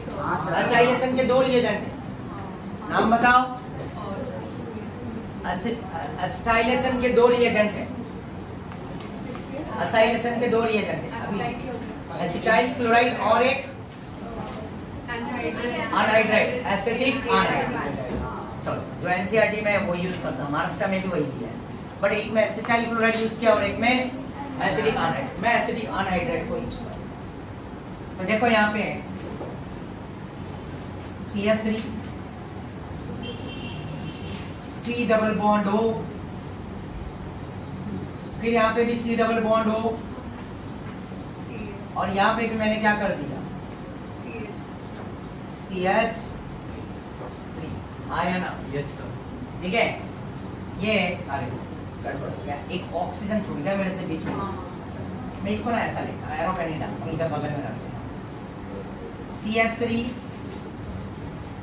असाइलेशन के दो रिएजन है। नाम बताओ। अस्टाइलेशन के दो रिएजेंट है। असाइलेशन के दो रिएजेंट है। एसिटाइल क्लोराइड और एक अनहाइड्राइड एसिटिक अनहाइड्राइड चलो जो एनसीईआरटी में वो यूज़ करता हूँ। महाराष्ट्र में भी वही दिया है। बट एक में एसिटाइल क्लोराइड यूज़ किया और एक में एसिटिक अनहाइड्राइड मैं एसिटिक अनहाइड्राइड को यूज़ करता तो देखो यहाँ पे C S three C double bond हो फिर यहाँ पे भी सी डबल बॉन्ड हो और यहाँ पे भी मैंने क्या कर दिया? सी एच थ्री आया ना? यस सर ठीक है? ये अरे गड़बड़ हो गया। एक ऑक्सीजन छूट गया मेरे से बीच में। मैं इसको ना ऐसा लेता एरो ही डालता इधर बगल में रख देता C S three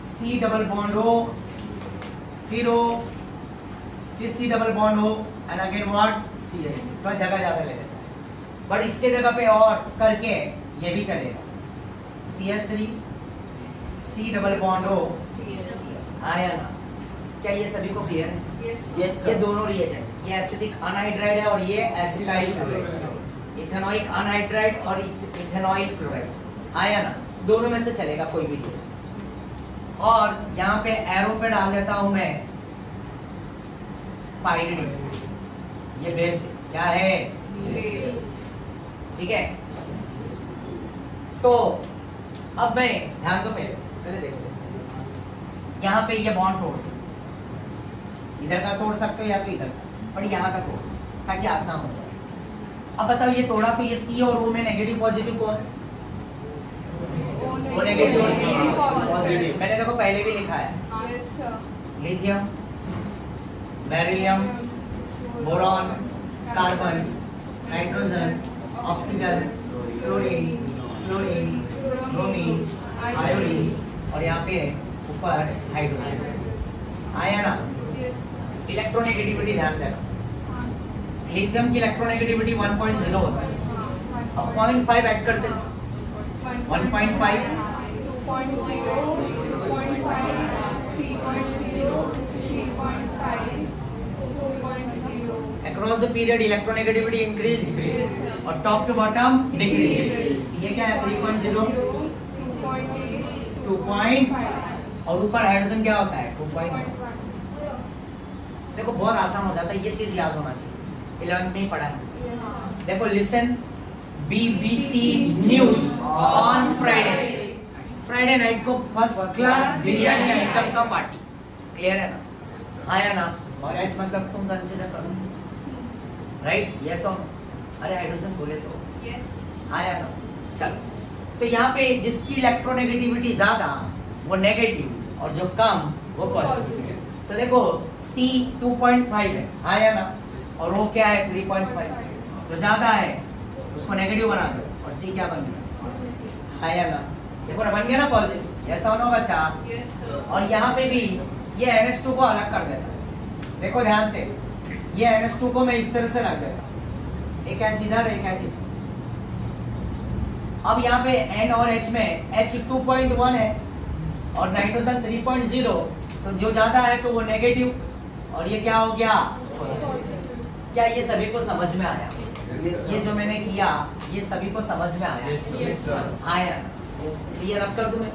C double bond हो फिर हो फिर सी डबल बॉन्ड हो and again what C S three थोड़ा जगह ज़्यादा ले लेता है। बट इसके जगह पे और करके ये भी चलेगा। C S three C double bond हो आया ना? क्या ये सभी को क्लियर है? यस ये दोनों रिएजेंट ये एसिटिक अनहाइड्राइड है और ये एसिटाइल क्लोराइड इथेनॉइक अनहाइड्राइड और इथेनॉइल क्लोराइड आया ना? दोनों में से चलेगा कोई भी। और यहाँ पे एरो पे डाल देता हूँ मैं। पायरिडिन ये बेस क्या है? ठीक है? तो अब मैं ध्यान दो पहले। पहले देखो। यहाँ पे ये बॉन्ड तोड़ दो। इधर का तोड़ सकते हो या तो इधर का? पर यहाँ का तोड़ ताकि आसान हो जाए। अब बताओ ये तोड़ा तो ये सी और ओ में नेगेटिव पॉजिटिव कौन वो नेगेटिव और सी. मैंने देखो पहले भी लिखा है। Lithium beryllium boron carbon nitrogen oxygen chlorine chlorine bromine iodine और यहाँ पे ऊपर हाइड्रोजन आया ना? इलेक्ट्रोनेगेटिविटी ध्यान देना। लिथियम की इलेक्ट्रोनेगेटिविटी 1.0 होता है। अब 0.5 ऐड करते हैं। 1.5 across the period electronegativity increase और top to bottom decrease ये क्या है 3.0 2. और ऊपर हाइड्रोजन क्या होता है 2.0 देखो बहुत आसान हो जाता है ये चीज़ याद होना चाहिए इलेवन में ही पढ़ा है देखो listen BBC news on Friday Friday night को फ़र्स्ट क्लास बिरयानी आइटम का पार्टी क्लियर है ना? आया ना? और एच मतलब तुम कंसीडर करो। राइट यस और अरे हाइड्रोजन बोले तो। Yes. आया ना? चलो। तो यहाँ पे जिसकी इलेक्ट्रोनेगेटिविटी ज़्यादा वो नेगेटिव और जो कम वो पॉजिटिव है। तो देखो C 2.5 है। आया ना? और वो क्या है? 3.5 जो ज़्यादा है। उसको नेगेटिव बना दो और C क्या बन गया? आया ना? देखो ना बन गया ना पॉजिटिव ऐसा होना बच्चा? और यहाँ पे भी ये NH2 को अलग कर देता देखो ध्यान से ये NH2 को मैं इस तरह से रख देता एक एच इधर एक एच इधर। अब यहाँ पे N और H में H 2.1 है और नाइट्रोजन 3.0 तो जो ज़्यादा है तो वो नेगेटिव और ये क्या हो गया? क्या ये सभी को समझ में आया? ये जो मैंने किया ये सभी को समझ में आया। Yes. आया तो ये कर दूँ मैं?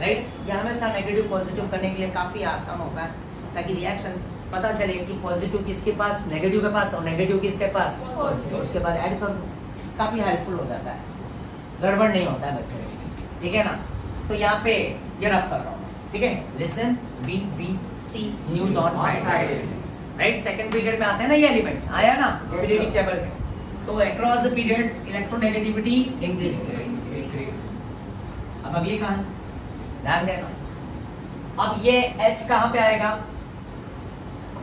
राइट ये हमेशा नेगेटिव पॉजिटिव करने के लिए काफ़ी आसान होता है ताकि रिएक्शन पता चले कि पॉजिटिव किसके पास नेगेटिव के पास और नेगेटिव किसके पास। उसके बाद ऐड कर दो। काफ़ी हेल्पफुल हो जाता है। गड़बड़ नहीं होता है बच्चे से। ठीक है ना? तो यहाँ पे ये रब कर रहा हूँ ठीक है? Listen B B C news on Friday right second period में आते हैं ना ये एलिमेंट्स आया ना? पीरियडिक टेबल में। तो across the period electronegativity increase हो गई अब अब ये कहा ध्यान देना। अब ये H कहाँ पे आएगा?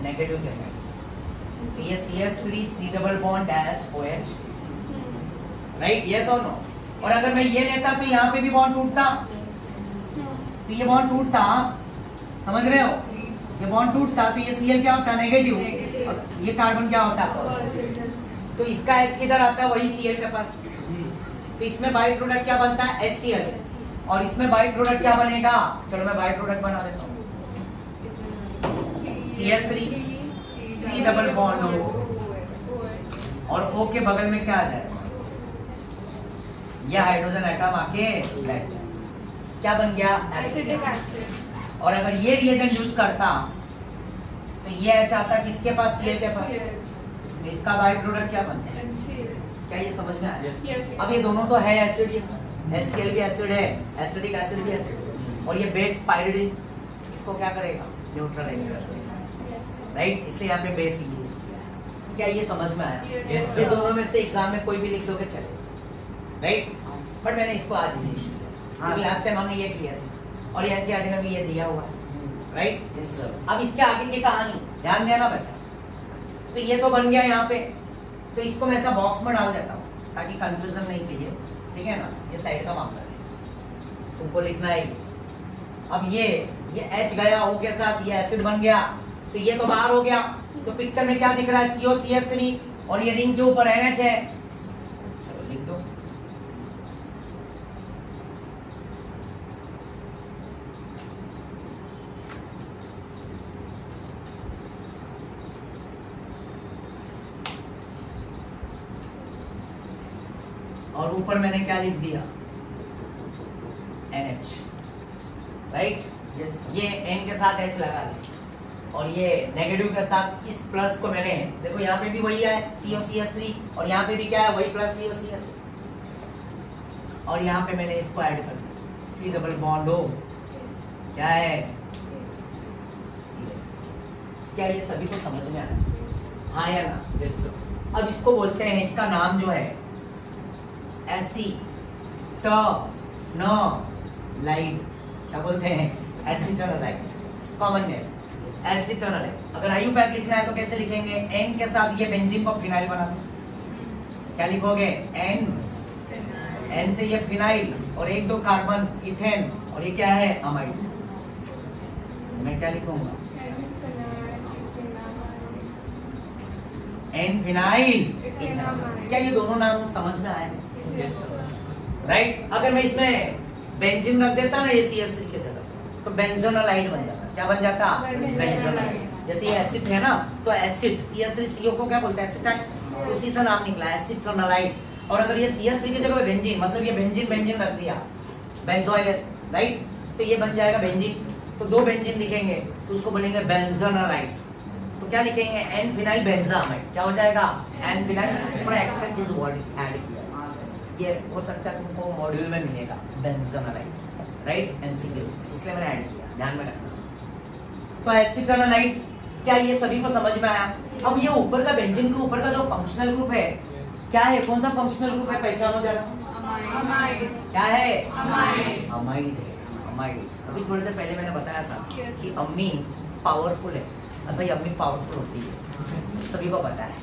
नेगेटिव के पास तो ये C S three C double bond dash O H right yes और नो और अगर मैं ये लेता तो यहाँ पे भी बॉन्ड टूटता? तो ये बॉन्ड टूटता? समझ रहे हो? ये बॉन्ड टूटता तो ये सी क्या होता? नेगेटिव और ये कार्बन क्या होता? तो इसका एच किधर आता है? वही Cl के पास। तो इसमें बाई प्रोडक्ट क्या बनता है? HCl और इसमें बाई प्रोडक्ट क्या बनेगा? चलो मैं बाई प्रोडक्ट बना देता हूँ। CS3, C double bond O. और O के बगल में क्या आ जाएगा ये हाइड्रोजन आइटम आके बैठ क्या बन गया? एसिड और अगर ये रिएजेंट यूज़ करता तो ये H आता किसके पास? Cl के पास। तो इसका बाई प्रोडक्ट क्या बनता है? क्या ये समझ में आया अब ये दोनों तो है एसिड ये HCl भी एसिड है एसिडिक एसिड भी एसिड और ये बेस पायरिडिन इसको क्या करेगा? न्यूट्रलाइज कर देगा। राइट इसलिए यहाँ पे बेस यूज़ किया है। क्या ये समझ में आया? Yes, ये दोनों में से एग्ज़ाम में कोई भी लिख दोगे चले। राइट बट मैंने इसको आज नहीं किया। हाँ, लास्ट टाइम हमने ये किया था। और ये एनसीईआरटी में भी ये दिया हुआ है। राइट अब इसके आगे की कहानी ध्यान देना बच्चा। तो ये तो बन गया यहाँ पे। तो इसको मैं ऐसा बॉक्स में डाल देता हूँ, ताकि कंफ्यूजन नहीं चाहिए। ठीक है ना? ये साइड का मामला है। तुमको लिखना है अब ये ये एच गया ओ के साथ ये एसिड बन गया। तो ये तो बाहर हो गया। तो पिक्चर में क्या दिख रहा है? सीओ सी एस थ्री और ये रिंग के ऊपर एन एच है चलो लिख दो और ऊपर मैंने क्या लिख दिया? NH राइट यस ये N के साथ H लगा दी। और ये नेगेटिव के साथ इस प्लस को मैंने देखो यहाँ पे भी वही है सी ओ सी एस थ्री और यहाँ पे भी क्या है वही प्लस सी ओ सी एस और यहाँ पे मैंने इसको ऐड कर दिया। सी डबल बॉन्ड हो। क्या है? क्या ये सभी को समझ में आया हाँ? या ना? यस अब इसको बोलते हैं इसका नाम जो है एसी ट न लाइट क्या बोलते हैं एसिटोनालाइट कॉमन नेम एसिटोनालाइट अगर आयु पैक लिखना है तो कैसे लिखेंगे? एन के साथ ये बेंजीन को फिनाइल बना दो। क्या लिखोगे? एन एन से ये फिनाइल और एक दो कार्बन इथेन और ये क्या है? अमाइड मैं क्या लिखूँगा? एन फिनाइल क्या ये दोनों नाम समझ में आए? राइट अगर मैं इसमें बेंजीन रख देता ना, ये सी एस की जगह तो बेंजोनालाइट बन जाता। क्या बन जाता? Benzonaline. जैसे ये एसिड है ना तो acid C S three CO को क्या बोलते हैं? एसिटाइट तो उसी से नाम निकला एसिटोनालाइट और अगर ये सी एस थ्री की जगह बेंजीन मतलब ये बेंजीन बेंजीन रख दिया बेंजोइलस राइट तो ये बन जाएगा बेंजीन तो दो बेंजीन दिखेंगे तो उसको बोलेंगे बेंजोनालाइट तो क्या लिखेंगे? एन फिनाइल बेंजामाइड क्या हो जाएगा? एन फिनाइल थोड़ा एक्स्ट्रा चीज़ वर्ड ऐड किया ये हो सकता है तुमको मॉड्यूल में मिलेगा बेंजोनालाइट राइट एमसीक्यूज इसलिए मैंने ऐड किया, ध्यान में रखना। तो एसिटोनालाइट क्या ये सभी को समझ में आया? अब ये ऊपर का बेंजीन के ऊपर का जो फंक्शनल ग्रुप है, क्या है? कौन सा फंक्शनल ग्रुप है? पहचानो जरा। क्या है? अमाइड अमाइड अभी थोड़ी देर पहले मैंने बताया था कि अम्मी पावरफुल है। और भाई अम्मी पावरफुल होती है। सभी को पता है।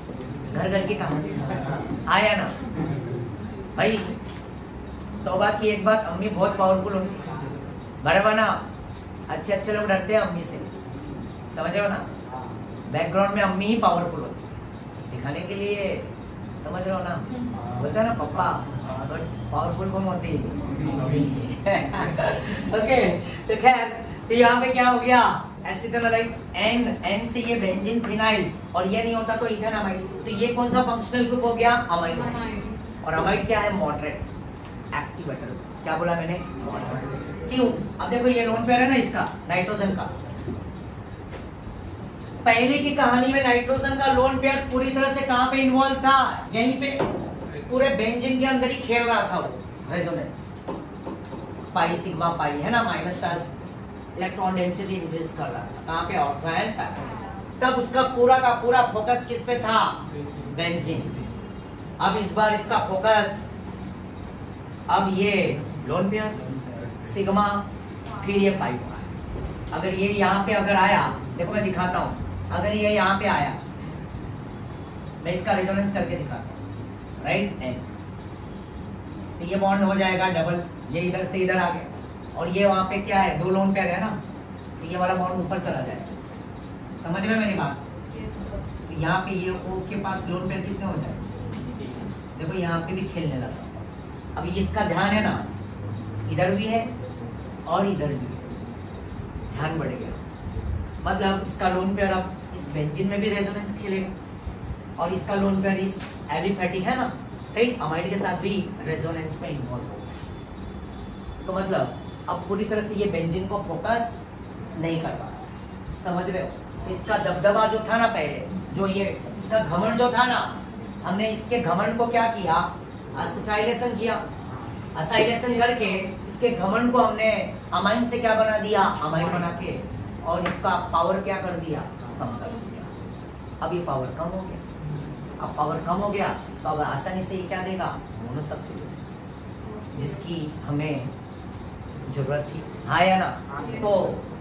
घर घर के कहानी आया ना? भाई, सौ बात की एक बात अम्मी बहुत पावरफुल होती है बराबर ना अच्छे अच्छे लोग डरते हैं अम्मी से। समझ रहे हो ना? बैकग्राउंड में अम्मी ही पावरफुल होती है दिखाने के लिए, समझ रहे हो ना? बोलते हैं ना, पप्पा बट पावरफुल कौन होती है? ओके तो खैर तो यहाँ पे क्या हो गया? एसिटोनालाइट एन एन से ये बेंजीन फिनाइल और ये नहीं होता तो इथेनामाइड तो ये कौन सा फंक्शनल ग्रुप हो गया? अमाइड और अमाइड क्या है? मॉडरेट एक्टिवेटर क्या बोला मैंने? क्यों? अब देखो ये लोन पेयर है ना इसका नाइट्रोजन का। पहले की कहानी में नाइट्रोजन का लोन पेयर पूरी तरह से कहाँ पे इन्वॉल्व था? यहीं पे। पूरे बेंजीन के अंदर ही खेल रहा था वो रेजोनेंस पाई सिग्मा पाई है ना? Minus charge electron density increase कर रहा था। कहाँ पे? ऑर्थो तब उसका पूरा का पूरा फोकस किस पे था? बेंजीन अब इस बार इसका फोकस अब ये लोन पेयर सिग्मा फिर ये पाई हुआ अगर ये यहाँ पे अगर आया देखो मैं दिखाता हूँ अगर ये यहाँ पे आया मैं इसका रेजोनेंस करके दिखाता हूँ राइट एन तो ये बॉन्ड हो जाएगा डबल ये इधर से इधर आ गया। और ये वहाँ पे क्या है दो लोन पे आ गया ना तो ये वाला बॉन्ड ऊपर चला जाएगा। समझ रहे मेरी बात? तो यहाँ पे ये ओ के पास लोन पेयर कितने हो जाएगा? देखो यहाँ पे भी खेलने लगा। अब इसका ध्यान है ना, इधर भी है और इधर भी ध्यान बढ़ गया मतलब इसका लोन पेयर अब इस बेंजीन में भी रेजोनेंस खेलेगा। और इसका लोन पेयर इस एलिफेटिक है ना राइट अमाइड के साथ भी रेजोनेंस में इन्वॉल्व होगा। तो मतलब अब पूरी तरह से ये बेंजीन को फोकस नहीं कर पा समझ रहे हो? तो इसका दबदबा जो था ना पहले, जो ये, इसका घमंड जो था ना हमने इसके घमंड को क्या किया? असिटाइलेशन किया। असाइलेशन करके इसके घमंड को हमने अमाइन से क्या बना दिया? अमाइन बना के। और इसका पावर क्या कर दिया? कम कर दिया। अब ये पावर कम हो गया। अब पावर कम हो गया तो अब आसानी से ये क्या देगा? मोनो सब्सिट्यूशन जिसकी हमें ज़रूरत थी। हाँ या ना? तो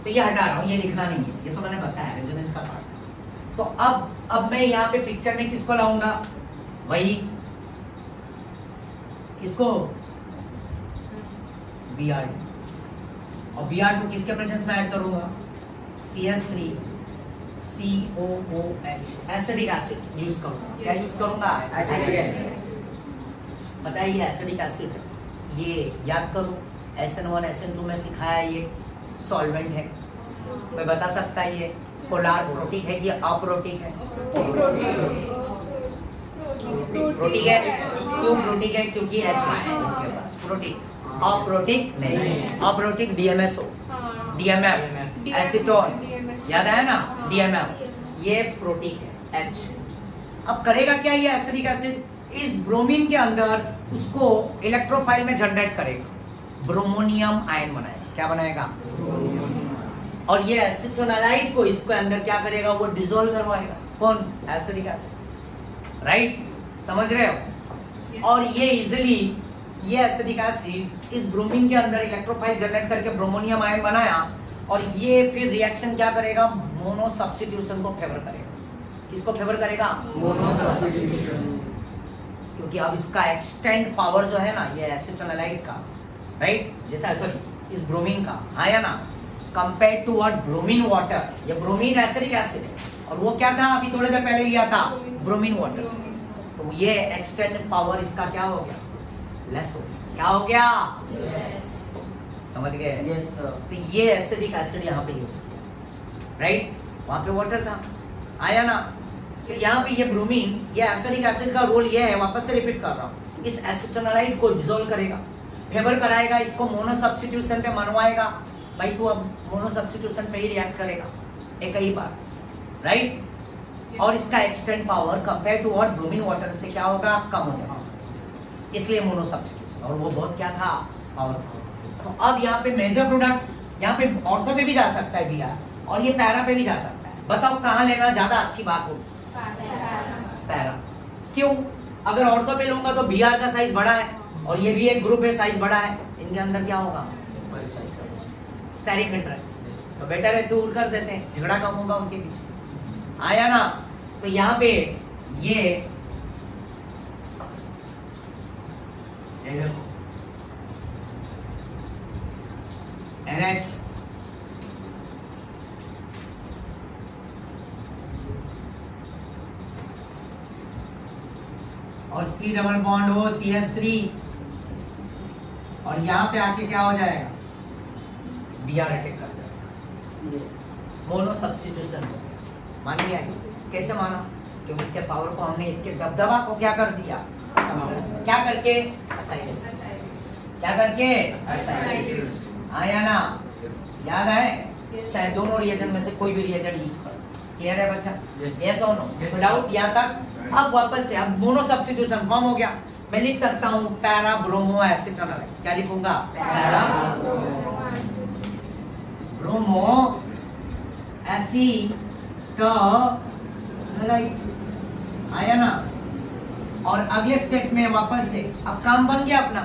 तो ये हटा रहा हूँ ये लिखना नहीं है। ये तो मैंने बताया रेजोनेंस का पार्ट। तो अब अब मैं यहाँ पे पिक्चर में किसको लाऊँगा? वही किसको? बी आर और बी आर को किसके प्रेजेंस में ऐड करूँगा? C S three C O O H acidic acid use करूँगा। क्या यूज़ करूँगा? पता है ये एसिडिक एसिड ये याद करो S N one S N two में सिखाया ये सॉल्वेंट है। कोई बता सकता है ये? पोलार प्रोटिक है ये अप्रोटिक है। प्रोटिक है क्यों प्रोटिक है क्योंकि एच है उसके पास नहीं अप्रोटिक डीएमएस डीएमएफ एसीटोन याद आया ना डीएमएफ ये प्रोटिक है एच अब करेगा क्या ये एसिडिक एसिड इस ब्रोमीन के अंदर उसको इलेक्ट्रोफाइल में जनरेट करेगा ब्रोमोनियम आयन बनाएगा क्या बनाएगा और ये एसिटोनालाइट को इसके अंदर क्या करेगा वो डिसॉल्व करवाएगा कौन एसिडिक एसिड राइट समझ रहे हो? और ये इजिली ये एसिडिक एसिड इस ब्रोमीन के अंदर इलेक्ट्रोफाइल जनरेट करके ब्रोमोनियम आयन बनाया और ये फिर रिएक्शन क्या करेगा? मोनो सब्स्टिट्यूशन को फेवर करेगा। किसको फेवर करेगा? मोनो सब्स्टिट्यूशन क्योंकि अब इसका एक्सटेंड पावर जो है ना ये एसिटोनालाइट का राइट जैसा सॉरी इस ब्रोमीन का हाँ या ना? Compare to what bromine water ये ब्रोमीन एसिडिक एसिड है। और वो क्या था? अभी थोड़ी देर पहले लिया था। ब्रोमीन वाटर तो ये एक्सटेंड पावर इसका क्या हो गया? लेस हो गया। क्या हो गया? Yes. समझ गए? सर तो ये एसिडिक एसिड यहाँ पे यूज़ किया। राइट वहाँ पे वाटर था। आया ना? तो यहाँ पे ये ब्रोमीन ये एसिडिक एसिड का रोल ये है वापस से रिपीट कर रहा हूँ। इस एसिटोनालाइट को डिसॉल्व करेगा। फेवर कराएगा इसको मोनो सब्स्टिट्यूशन पे मनवाएगा। भाई तू अब मोनो सब्स्टिट्यूशन पे ही रिएक्ट करेगा। एक ही बार। राइट और इसका extend power compare to what bromine water से क्या होगा? कम हो जाएगा इसलिए मोनो सब्स्टिट्यूशन और वो बहुत क्या था? पावरफुल तो अब यहाँ पे मेजर प्रोडक्ट यहाँ पे ऑर्थो पे भी जा सकता है बीआर और ये पैरा पे भी जा सकता है। बताओ कहाँ लेना ज़्यादा अच्छी बात हो? पैरा क्यों? अगर ऑर्थो पे लूँगा तो बी का साइज़ बड़ा है। और ये भी एक ग्रुप है साइज़ बड़ा है। इनके अंदर क्या होगा? तो बेटर है, दूर कर देते हैं। झगड़ा कम होगा उनके बीच आया ना तो यहाँ पे ये देखो। NH और C डबल बॉन्ड हो सी एस थ्री और यहाँ पे आके क्या हो जाएगा? बी आर अटैक कर जाएगा मोनो सब्स्टिट्यूशन हो। मान लिया? कैसे माना? क्योंकि इसके पावर को हमने इसके दबदबा को क्या कर दिया? क्या करके? क्या करके? आया ना? याद आए चाहे दोनों रिएजन में से कोई भी रिएजन यूज़ कर। क्लियर है बच्चा? यस और नो. विदाउट या तक? अब वापस से अब मोनो सब्स्टिट्यूशन फॉर्म हो गया। मैं लिख सकता हूँ पैरा ब्रोमो एसिटोनल क्या लिखूँगा? पैरा ब्रोमो एसिटोनलाइट आया ना? और अगले स्टेप में वापस से, अब काम बन गया अपना।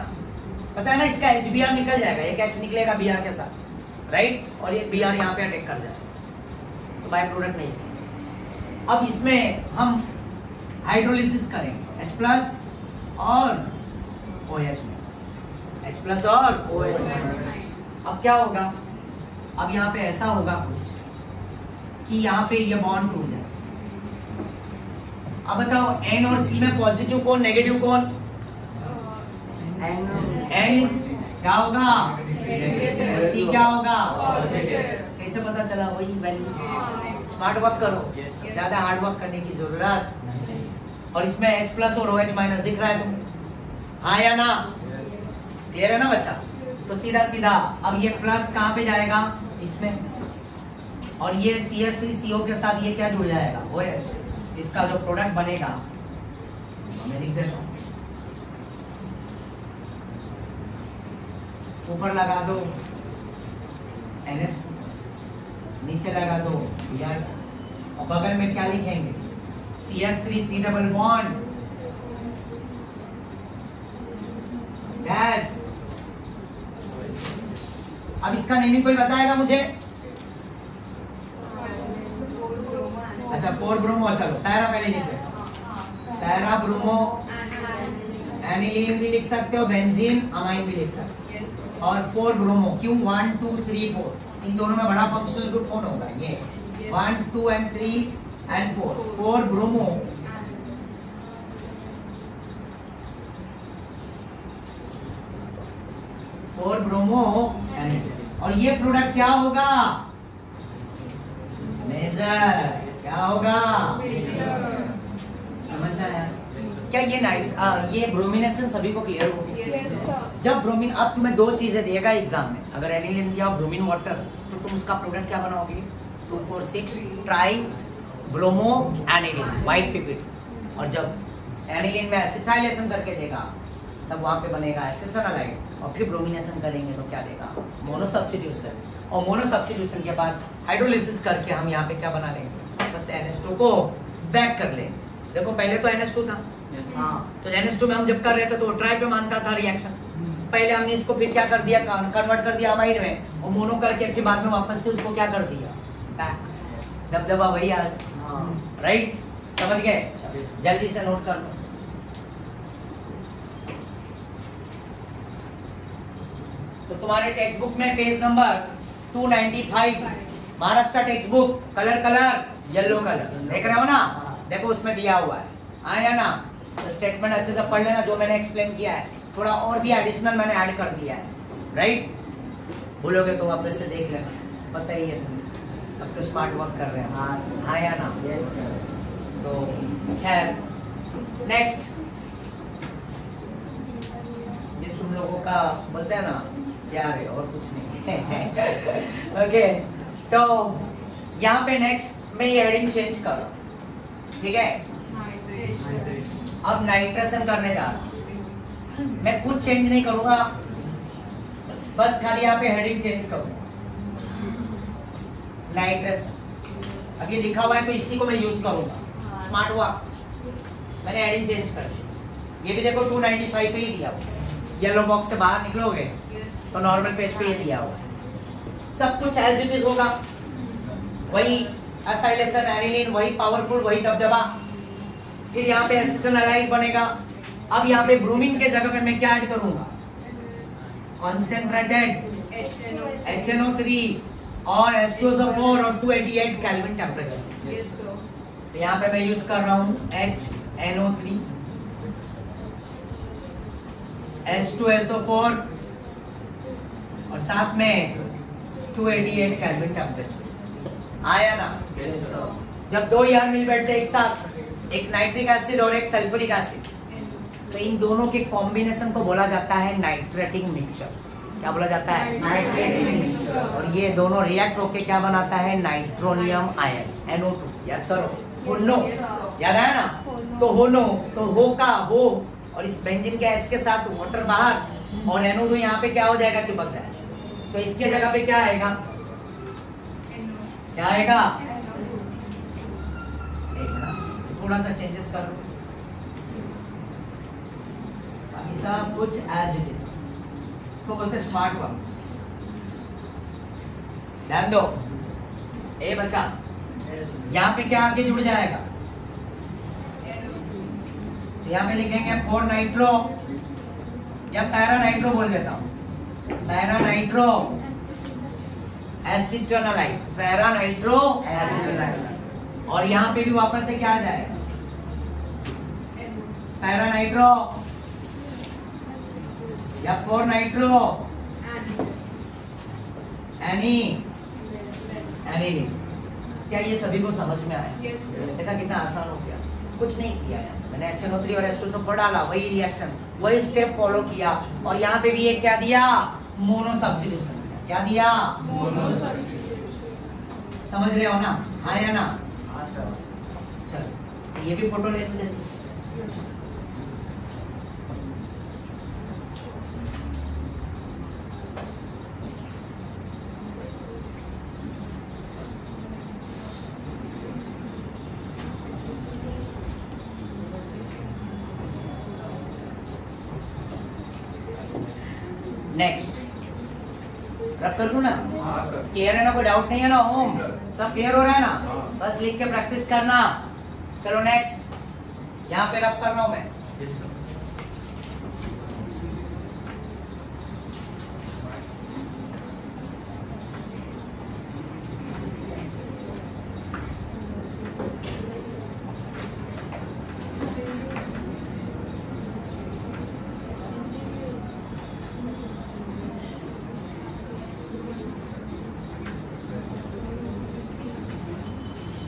पता है ना, इसका एच बी आर निकल जाएगा, एक एच निकलेगा बी आर के साथ राइट और ये बी आर यहाँ पे अटैक कर जाएगा तो बाय प्रोडक्ट नहीं अब इसमें हम हाइड्रोलिसिस करेंगे, H प्लस और OH माइनस H प्लस और OH अब क्या होगा? अब यहाँ पे ऐसा होगा कुछ कि यहाँ पे ये बॉन्ड टूट जाए अब बताओ N और C में पॉजिटिव कौन नेगेटिव कौन? N क्या होगा? C क्या होगा? कैसे पता चला? वही वैल्यू स्मार्ट वर्क करो। ज़्यादा हार्ड वर्क करने की ज़रूरत और इसमें H प्लस और OH माइनस दिख रहा है तुम हाँ या ना? क्लियर है ना बच्चा? तो सीधा सीधा अब ये प्लस कहाँ पे जाएगा? इसमें। और ये CH3CO के साथ ये क्या जुड़ जाएगा? OH इसका जो प्रोडक्ट बनेगा मैं लिख देता हूँ। ऊपर लगा दो NH नीचे लगा दो Br और बगल में क्या लिखेंगे? C S three C double one gas अब इसका नेमिंग कोई बताएगा मुझे अच्छा फोर ब्रोमो चलो पैरा पहले लिख दे। पैरा ब्रोमो एनिलीन भी लिख सकते हो बेंजीन अमाइन भी लिख सकते हो। और फोर ब्रोमो क्यों वन टू थ्री फोर इन दोनों में बड़ा फंक्शनल ग्रुप कौन होगा? ये। One two and three and four four bromo four bromo aniline और ये प्रोडक्ट क्या होगा? मेजर क्या होगा? समझ आया? क्या ये नाइट आ, ये ब्रोमिनेशन सभी को क्लियर हो गया? जब ब्रोमीन अब तुम्हें दो चीज़ें देगा एग्ज़ाम में। अगर एनिलिन दिया ब्रोमीन वाटर तो तुम उसका प्रोडक्ट क्या बनाओगे? Two four six tri bromo aniline white pipette और जब एनिलिन में एसिटाइलेशन करके देगा तब वहाँ पे बनेगा एसिटोनालाइट और फिर ब्रोमिनेशन करेंगे तो क्या देगा? मोनो सब्स्टिट्यूशन और मोनो सब्स्टिट्यूशन के बाद हाइड्रोलिसिस करके हम यहाँ पे क्या बना लेंगे? बस NH2 को बैक कर लेंगे देखो पहले तो NH2 था। हाँ तो NH2 में हम जब कर रहे थे तो ट्राई पे मानता था रिएक्शन पहले हमने इसको फिर क्या कर दिया? कन्वर्ट कर दिया अमाइड में। और मोनो करके फिर बाद में वापस से उसको क्या कर दिया? बैक दबदबा वही आ राइट समझ गए? जल्दी से नोट कर लो। तो तुम्हारे टेक्स्ट बुक में page number 295 Maharashtra textbook colour colour yellow colour. देख रहे हो ना? देखो उसमें दिया हुआ है। आया ना? तो स्टेटमेंट अच्छे से पढ़ लेना जो मैंने एक्सप्लेन किया है। थोड़ा और भी एडिशनल मैंने ऐड कर दिया है। राइट भूलोगे तो वापस से देख लेना। पता ही है सब तो स्मार्ट वर्क कर रहे हैं। हाँ या ना? यस तो खैर नेक्स्ट ये तुम लोगों का बोलते हैं ना प्यार है और कुछ नहीं। ओके तो यहाँ पे नेक्स्ट मैं ये हेडिंग चेंज करो। ठीक है? अब नाइट्रेशन करने जा रहा हूँ। मैं कुछ चेंज नहीं करूँगा। बस खाली यहाँ पे हेडिंग चेंज करूँगा नाइट्रेशन अब ये लिखा हुआ है तो इसी को मैं यूज़ करूँगा। स्मार्ट हुआ? मैंने हेडिंग चेंज कर दी ये भी देखो 295 पे ही दिया हुआ येलो बॉक्स से बाहर निकलोगे तो नॉर्मल पेज पे ये दिया हुआ है। सब कुछ एज इट इज़ होगा। वही एसाइलेशन एनिलीन वही पावरफुल वही दबदबा। फिर यहाँ पे एसिटोनालाइट बनेगा। अब यहाँ पे ब्रूमिन के जगह पे मैं क्या ऐड करूँगा? कॉन्सेंट्रेटेड HNO3 और H2SO4 और 288 केल्विन टेम्परेचर यहाँ पे मैं यूज़ कर रहा हूँ HNO3 H2SO4 और साथ में 288 केल्विन टेम्परेचर आया ना? जब दो यार मिल बैठते एक साथ एक नाइट्रिक एसिड और एक सल्फ्यूरिक एसिड तो इन दोनों के कॉम्बिनेशन को बोला जाता है नाइट्रेटिक मिक्सचर क्या बोला जाता है? और ये दोनों रिएक्ट होके क्या बनाता है? नाइट्रोनियम आयन NO2 याद करो? होनो याद आया ना? तो होनो तो हो का हो और इस बेंजीन के H के साथ वाटर बाहर. और NO2 यहाँ पे क्या हो जाएगा? चिपक जाएगा. तो इसके जगह पे क्या आएगा? क्या आएगा? थोड़ा सा चेंजेस कर। सब कुछ एज इट इज़ इसको बोलते स्मार्ट वर्क ध्यान दो। ए बच्चा यहाँ पे क्या आगे जुड़ जाएगा? तो यहाँ पे लिखेंगे फोर नाइट्रो या पैरा नाइट्रो बोल देता हूँ। Para nitro acetanilide para nitro acetanilide और यहाँ पे भी वापस से क्या आ जाएगा पैरा नाइट्रो या फोर नाइट्रो एनी एनी क्या ये सभी को समझ में आया? देखा कितना आसान हो गया। कुछ नहीं किया है। मैंने एच एन ओ थ्री और एस टू डाला वही रिएक्शन वही स्टेप फॉलो किया। और यहाँ पे भी एक क्या दिया? मोनो सब्सिट्यूशन क्या दिया? मोनो समझ रहे हो ना? हाँ या ना चलो ये भी फ़ोटो ले लेते हैं। नेक्स्ट रब कर दूँ ना हाँ सर क्लियर है ना कोई डाउट नहीं है ना होम सब क्लियर हो रहा है ना? हाँ। बस लिख के प्रैक्टिस करना। चलो नेक्स्ट यहाँ पे रब कर रहा हूँ मैं यस सर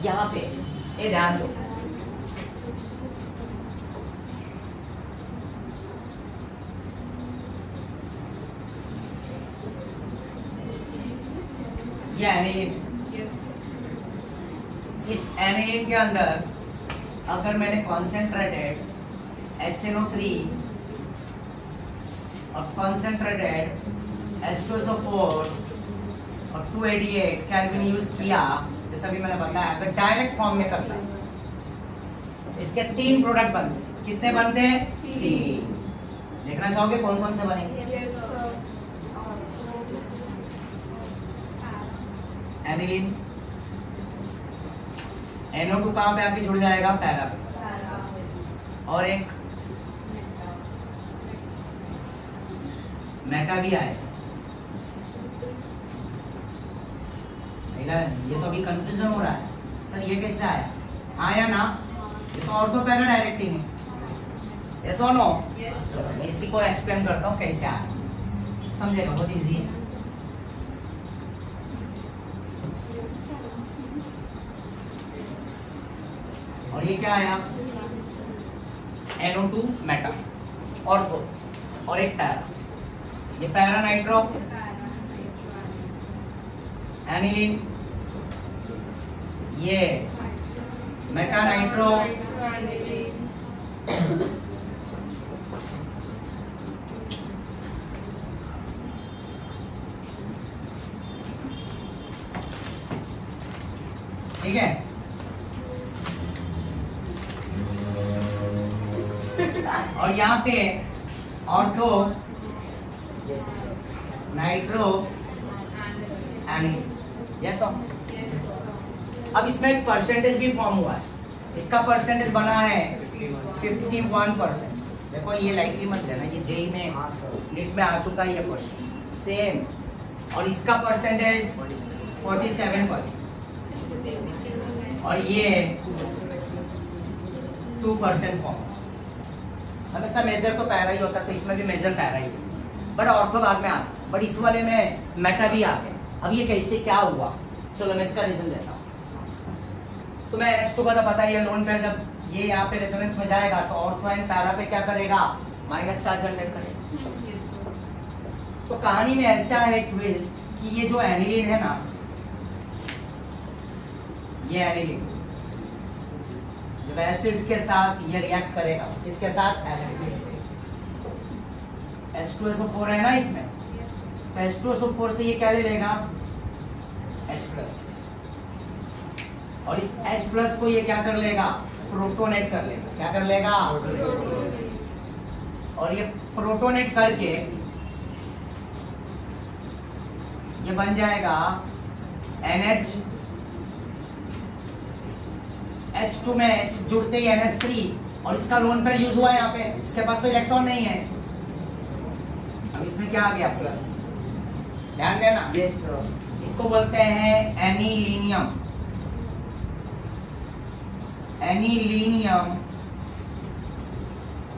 यहाँ पे ये ध्यान दो ये एनिलीन इस एनिलीन के अंदर अगर मैंने कॉन्सेंट्रेटेड HNO3 और कॉन्सेंट्रेटेड H2SO4 और 288 केल्विन यूज़ किया जैसा भी मैंने बताया अगर डायरेक्ट फॉर्म में करता है। इसके तीन प्रोडक्ट बनते कितने बनते हैं? तीन। देखना चाहोगे कौन कौन से बनेंगे एनिलीन NO2 कहाँ पे आके जुड़ जाएगा? पैरा और एक मेटा भी आएगा ये तो अभी कंफ्यूजन हो रहा है। सर ये कैसे आया? आया ना? ये तो ऑर्थो पैरा डायरेक्टिंग है। यस और नो चलो इसी को एक्सप्लेन करता हूँ कैसे आया। समझेगा बहुत इजी है। और ये क्या आया? NO2 मेटा ऑर्थो और एक पैरा ये पैरा नाइट्रो एनिलीन ये मेटा नाइट्रो ठीक है? और यहाँ पे ऑर्थो नाइट्रो यस अब इसमें एक परसेंटेज भी फॉर्म हुआ है। इसका परसेंटेज बना है 51 परसेंट देखो ये लाइटली मत लेना ये जेई में नीट में आ चुका है ये क्वेश्चन सेम और इसका परसेंटेज 47 परसेंट और ये 2 परसेंट फॉर्म हमेशा मेजर तो पैरा ही होता है तो इसमें भी मेजर पैरा ही है। बट ऑर्थो बाद में आता बट इस वाले में मेटा भी आते अब ये कैसे क्या हुआ? चलो मैं इसका रीजन देता हूँ। तो मैं एस का तो पता ही है लोन पेयर जब ये यहाँ पे रेजोनेंस में जाएगा तो ऑर्थो एंड पैरा पे क्या करेगा? माइनस चार्ज जनरेट करेगा। तो कहानी में ऐसा है ट्विस्ट कि ये जो एनिलीन है ना ये एनिलीन जब एसिड के साथ ये रिएक्ट करेगा इसके साथ? एसिड H2SO4 है ना इसमें? तो H2SO4 से ये क्या ले लेगा? H प्लस और इस एच प्लस को ये क्या कर लेगा? प्रोटोनेट कर लेगा। क्या कर लेगा? और ये प्रोटोनेट करके ये बन जाएगा NH H2 में H जुड़ते ही NH3 और इसका लोन पर यूज़ हुआ है यहाँ पे। इसके पास तो इलेक्ट्रॉन नहीं है। अब इसमें क्या आ गया? प्लस ध्यान देना। Yes, sir. इसको बोलते हैं एनीलिनियम। एनीलिनियम।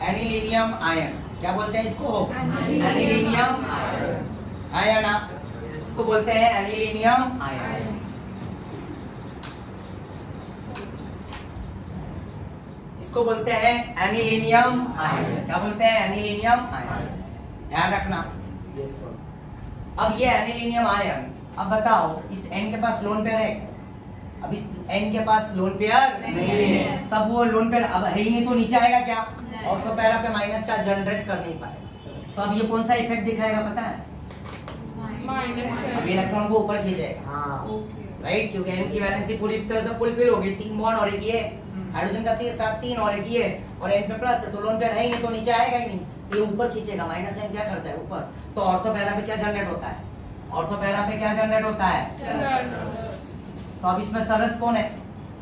Anilinium ion. क्या बोलते हैं इसको? Anilinium ion. आयन। ना इसको बोलते हैं एनीलिनियम आयन। इसको बोलते हैं एनीलिनियम आयन। क्या बोलते हैं? Anilinium ion. ध्यान रखना। Yes, sir. अब ये एनिलिनियम आयन अब बताओ इस एन के पास लोन पेयर है? अब इस एन के पास लोन पेयर नहीं है। तब वो लोन पेयर अब है ही नहीं तो नीचे आएगा क्या? और तो पैरा पे माइनस चार्ज जनरेट कर नहीं पाए। तो अब ये कौन सा इफ़ेक्ट दिखाएगा पता है? अब इलेक्ट्रॉन को ऊपर खींचेगा हाँ. राइट क्योंकि एन की वैलेंसी पूरी तरह से फुलफिल हो गई। तीन बॉन्ड और एक ये। हाइड्रोजन का तीन साथ तीन और एक ये। और एन पे प्लस है तो लोन पेयर है ही नहीं तो नीचे आएगा ही नहीं। ये ऊपर खींचेगा माइनस एन क्या करता है ऊपर? तो ऑर्थो पैरा पे क्या जनरेट होता है? ऑर्थो पैरा पे क्या जनरेट होता है? तो अब इसमें सरस कौन है?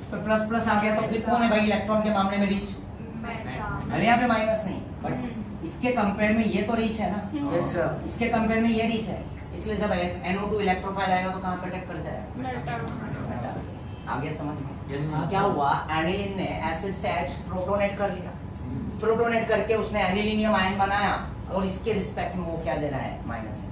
इस पे प्लस प्लस आ गया तो फिर कौन है भाई इलेक्ट्रॉन के मामले में रीच भले यहाँ पे माइनस नहीं बट इसके कंपेयर में ये तो रीच है ना? Yes, इसके कंपेयर में ये रीच है इसलिए जब एनओ टू इलेक्ट्रोफाइल आएगा तो कहाँ पे अटैक कर जाएगा आगे समझ में। Yes, क्या हुआ? एनिलीन ने एसिड से H प्रोटोनेट कर लिया। प्रोटोनेट करके उसने एनिलीनियम आयन बनाया और इसके रिस्पेक्ट में वो क्या दे रहा है? माइनस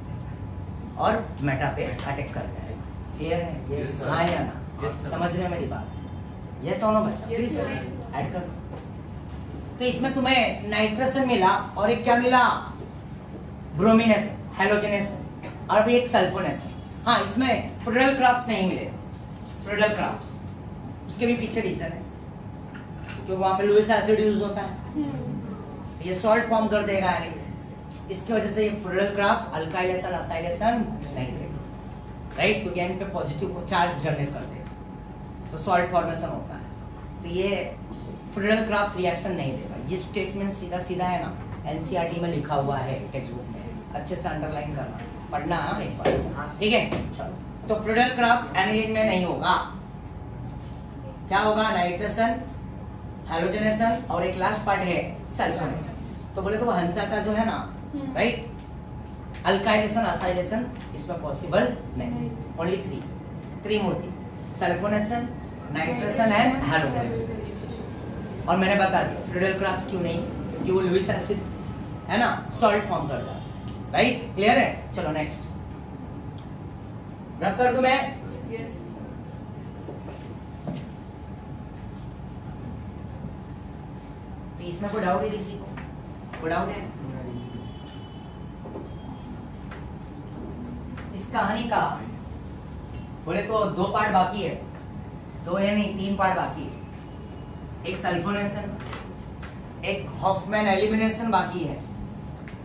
और मेटा पे अटैक कर जाएगा क्लियर है? Yes, sir. हाँ या ना? Yes, समझ रहे हो मेरी बात ये सोनो बच्चा प्लीज़ ऐड कर। तो इसमें तुम्हें नाइट्रोजन मिला और एक क्या मिला? ब्रोमिनस हेलोजनस और भी एक सल्फोनस हाँ इसमें फ्रिडल क्रॉप्स नहीं मिले। फ्रिडल क्रॉप्स उसके भी पीछे रीजन है। क्योंकि वहाँ पे लुइस एसिड यूज़ होता है। तो ये सॉल्ट फॉर्म कर देगा यानी इसकी वजह से ये फ्रिडल क्रॉप्स अल्काइलेशन असाइलेशन नहीं करेगा राइट क्योंकि एन पे पॉजिटिव चार्ज जनरेट कर देगा। तो सॉल्ट फॉर्मेशन होता है। तो ये फ्रिडल क्रॉप्स रिएक्शन नहीं देगा। ये स्टेटमेंट सीधा सीधा है ना एनसीईआरटी में लिखा हुआ है टेक्स्ट बुक में। अच्छे से अंडरलाइन करना। पढ़ना हाँ एक बार। ठीक है? चलो। तो फ्रिडल क्रॉप्स एनिलीन में नहीं होगा। क्या होगा? नाइट्रेशन हेलोजनेशन और एक लास्ट पार्ट है सल्फोनेशन तो बोले तो वो हंसा का जो है ना राइट अल्काइलेशन असाइलेशन इसमें पॉसिबल नहीं. ओनली थ्री त्रिमूर्ति सल्फोनेशन नाइट्रेशन एंड हेलोजनेशन और मैंने बता दिया फ्रिडल क्रॉप्स क्यों नहीं? क्योंकि वो लुइस एसिड है ना? सॉल्ट फॉर्म कर जाता राइट क्लियर है? चलो नेक्स्ट रब कर दूँ मैं? Yes. इसमें कोई डाउट है किसी को? कोई डाउट है? इस कहानी का बोले तो दो पार्ट बाकी है। दो या नहीं तीन पार्ट बाकी है। एक सल्फोनेशन एक हॉफमैन एलिमिनेशन बाकी है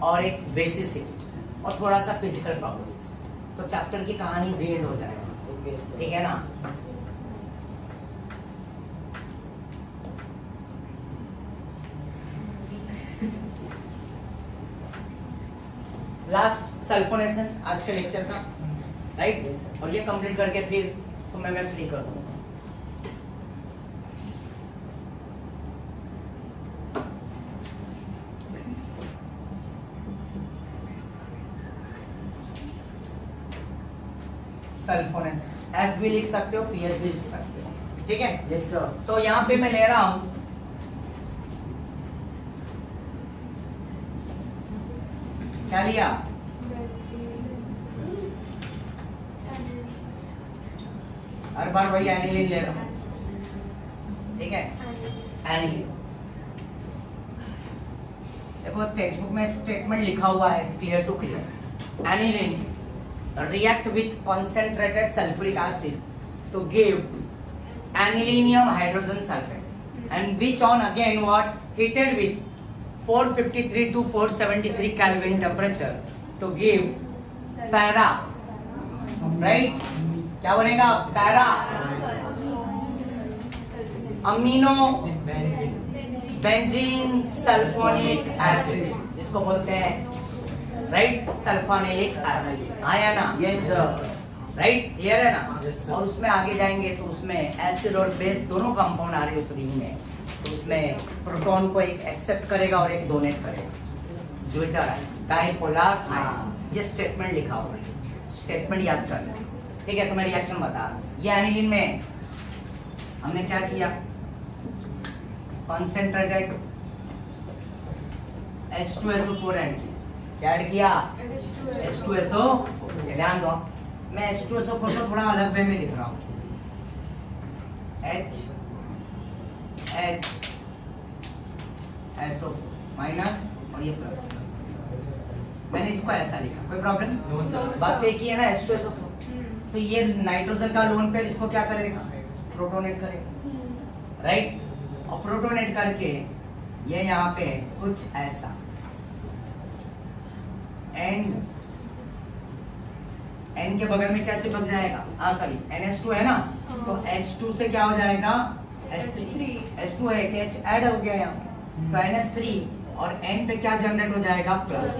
और एक बेसिसिटी और थोड़ा सा फ़िज़िकल प्रॉपर्टीज़ तो चैप्टर की कहानी रेड हो जाएगा। ठीक है ना? लास्ट सल्फोनेशन आज के लेक्चर का। राइट और ये कंप्लीट करके फिर तुम्हें मैं फ्री कर दूँगा। सल्फोनेस एफ़ भी लिख सकते हो पी भी लिख सकते हो। ठीक है? Yes, sir. तो यहाँ पे मैं ले रहा हूँ। क्या लिया? हर बार वही एनी ले रहा ठीक है? एनी देखो टेक्स्ट में स्टेटमेंट लिखा हुआ है clear to clear aniline react with concentrated sulphuric acid to give anilinium hydrogen sulphate and which on again what heated with 453 to 473 Kelvin temperature to give para right? क्या बनेगा? Para amino benzene sulphonic acid जिसको बोलते हैं right sulphonic acid आया ना? Yes right clear है ना? Yes, और उसमें आगे जाएँगे तो उसमें एसिड और बेस दोनों कंपाउंड आ रहे हैं उस रिंग में. तो उसमें प्रोटॉन को एक एक्सेप्ट करेगा और एक डोनेट करेगा। ज्विटर है। डाइपोलर आयन ये स्टेटमेंट लिखा हुआ है। स्टेटमेंट याद कर लें। ठीक है तो मैं रिएक्शन बता। ये एनिलीन में हमने क्या किया? कॉन्सेंट्रेटेड H2SO4 ऐड क्या ऐड किया? H2SO4 ये ध्यान दो। मैं H2SO4 को थोड़ा अलग वे में लिख रहा हूँ। H H SO4 माइनस और ये प्लस मैंने इसको ऐसा लिखा। कोई प्रॉब्लम No, बात एक ही है ना H2SO4 तो ये नाइट्रोजन का लोन पेयर इसको क्या करेगा? प्रोटोनेट करेगा। राइट और प्रोटोनेट करके ये यहाँ पे कुछ ऐसा। एन एन के बगल में क्या चिपक जाएगा? हाँ सॉरी NH2 है ना? तो एच टू से क्या हो जाएगा? H3 H2 है H ऐड हो गया यहाँ तो NH3 और N पे क्या जनरेट हो जाएगा? प्लस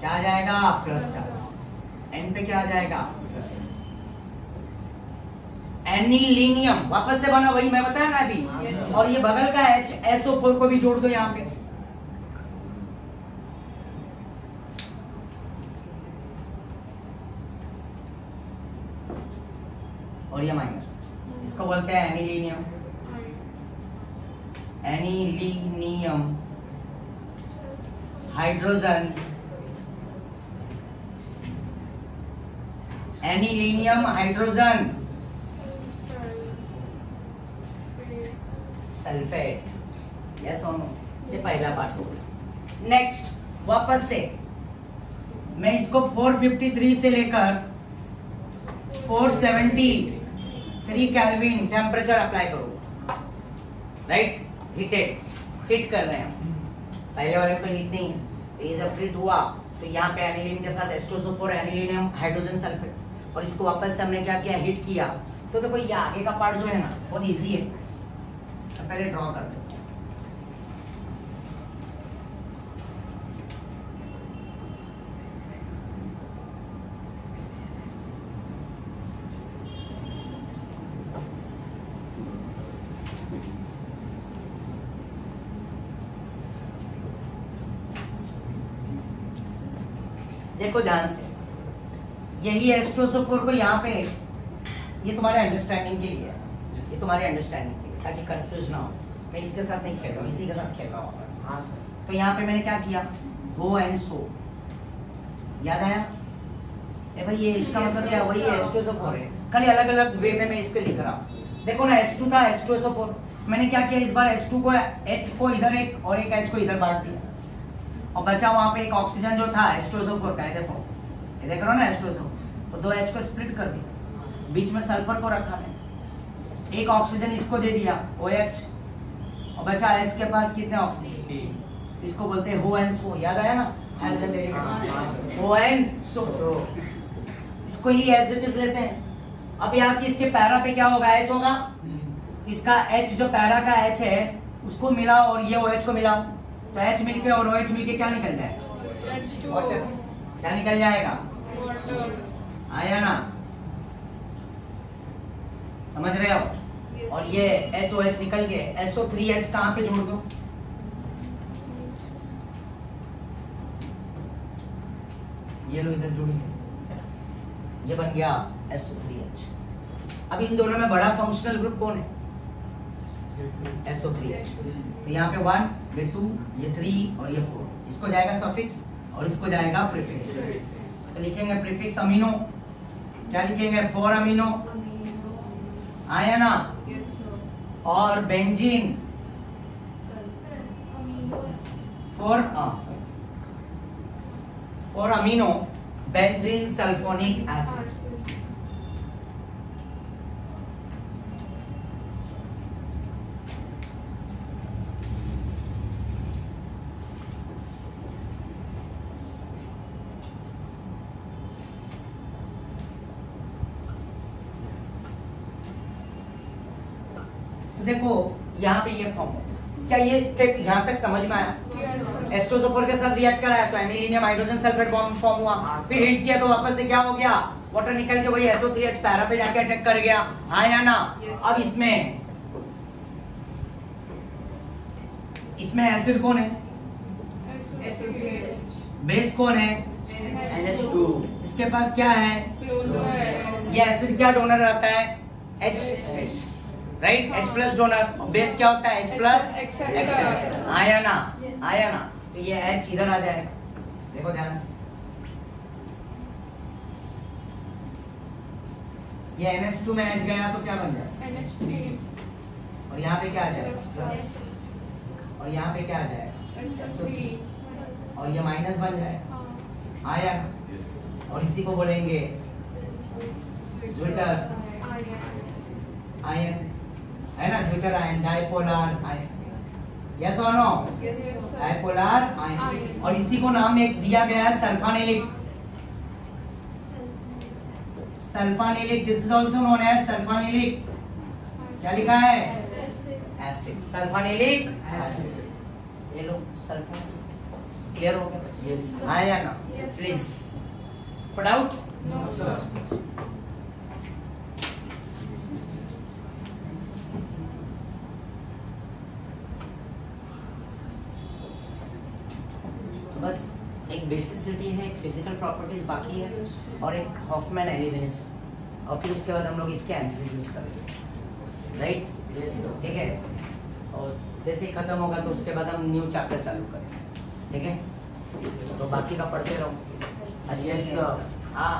क्या आ जाएगा? प्लस चार्ज N पे क्या आ जाएगा? प्लस एनिलीनियम वापस से बना वही मैं बताया ना अभी। और ये बगल का H SO4 को भी जोड़ दो यहाँ पे। और ये माइनस इसको बोलते हैं anilinium anilinium hydrogen anilinium hydrogen sulphate yes और नो ये पहला पार्ट हो नेक्स्ट वापस से। मैं इसको 453 से लेकर 473 केल्विन टेम्परेचर अप्लाई करूँगा। राइट हीटेड हिट कर रहे हैं पहले वाले में तो हिट नहीं है। तो ये जब हिट हुआ तो यहाँ पे एनिलीन के साथ एस्ट्रोसोफोर एनिलीनियम हाइड्रोजन सल्फेट और इसको वापस से हमने क्या किया? हिट किया। तो देखो तो ये आगे का पार्ट जो है ना, बहुत ईजी है। तो पहले ड्रॉ कर दो देखो ध्यान से। यही एस्ट्रोसोफोर को यहाँ पे ये तुम्हारे अंडरस्टैंडिंग के लिए है। ये तुम्हारे अंडरस्टैंडिंग के लिए ताकि कंफ्यूज ना हो। मैं इसके साथ नहीं खेल रहा हूँ इसी के साथ खेल रहा हूँ वापस हाँ सर तो यहाँ पे मैंने क्या किया? हो एंड सो याद आया? ए भाई ये इसका मतलब क्या? वही. एस्ट्रोसोफोर है। खाली अलग अलग वे में मैं इस पे लिख रहा हूँ। देखो ना H2 था एस्ट्रोसोफोर। मैंने क्या किया? इस बार H2 को H को इधर एक और एक H को इधर बांट दिया। और बचा वहाँ पे एक ऑक्सीजन जो था एस्ट्रोसोफोर का है देखो। ये देख रहे हो ना एस्ट्रोसोफोर तो दो H को स्प्लिट कर दिया। बीच में सल्फ़र को रखा मैंने एक ऑक्सीजन इसको दे दिया OH और बचा S के पास कितने ऑक्सीजन इसको बोलते हैं हो एंड सो याद आया ना? हो एंड सो इसको ही एज इट इज़ लेते हैं। अब यहाँ की इसके पैरा पे क्या होगा? एच होगा। इसका एच जो पैरा का एच है उसको मिलाओ और ये ओ एच को मिलाओ। तो एच मिलके और ओ एच मिलके क्या निकल जाएगा वाटर क्या निकल जाएगा? आया ना? समझ रहे हो? और ये एच ओ एच निकल गए एसओ थ्री एच कहाँ पे जोड़ दो? ये लो इधर जुड़ी। ये बन गया एसओ थ्री एच अब इन दोनों में बड़ा फंक्शनल ग्रुप कौन है? एसओ थ्री एच तो यहाँ पे वन ये टू ये थ्री और ये फोर इसको जाएगा सफिक्स और इसको जाएगा प्रीफिक्स तो लिखेंगे प्रीफिक्स अमीनो क्या लिखेंगे? फोर अमीनो आया ना? और benzene four four amino benzene sulphonic acid तो देखो यहाँ पे ये फॉर्म क्या ये स्टेप यहाँ तक समझ में आया? एस्ट्रोसोपोर के साथ रिएक्ट कराया तो anilinium hydrogen sulphate bond form हुआ। फिर हीट किया तो वापस से क्या हो गया? वाटर निकल के वही SO3H पैरा पे जाके अटैक कर गया। हाँ या ना? Yes. अब इसमें इसमें एसिड कौन है? बेस कौन है? NH2 इसके पास क्या है? ये एसिड क्या डोनर रहता है? H. Right H plus donor base क्या होता है H प्लस. आया ना आया ना तो ये H इधर आ जाएगा देखो ध्यान से. ये NH2 में H गया तो क्या बन जाए? और यहाँ पे क्या आ जाएगा और यहाँ पे क्या आ जाएगा और ये माइनस बन जाएगा आया और इसी को बोलेंगे ज्विटर आयन है ना? Zwitterion dipolar ion. यस और नो डाइपोलर आयन। और इसी को नाम एक दिया गया है sulphanilic sulphanilic this is also known as sulphanilic क्या लिखा है? एसिड सल्फानिलिक एसिड ये लो सल्फा क्लियर हो गया? Yes. आया ना. प्लीज़ put बस एक बेसिसिटी है एक फ़िज़िकल प्रॉपर्टीज़ बाकी है और एक हॉफमैन एलिवेशन और फिर उसके बाद हम लोग इसके एमसीक्यूज करेंगे। राइट ठीक है? और जैसे ही खत्म होगा तो उसके बाद हम न्यू चैप्टर चालू करेंगे। ठीक है? तो बाकी का पढ़ते रहो। अच्छे से। हाँ।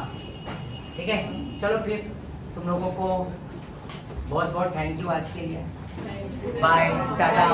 ठीक है? चलो फिर तुम लोगों को बहुत बहुत थैंक यू आज के लिए। Bye tata.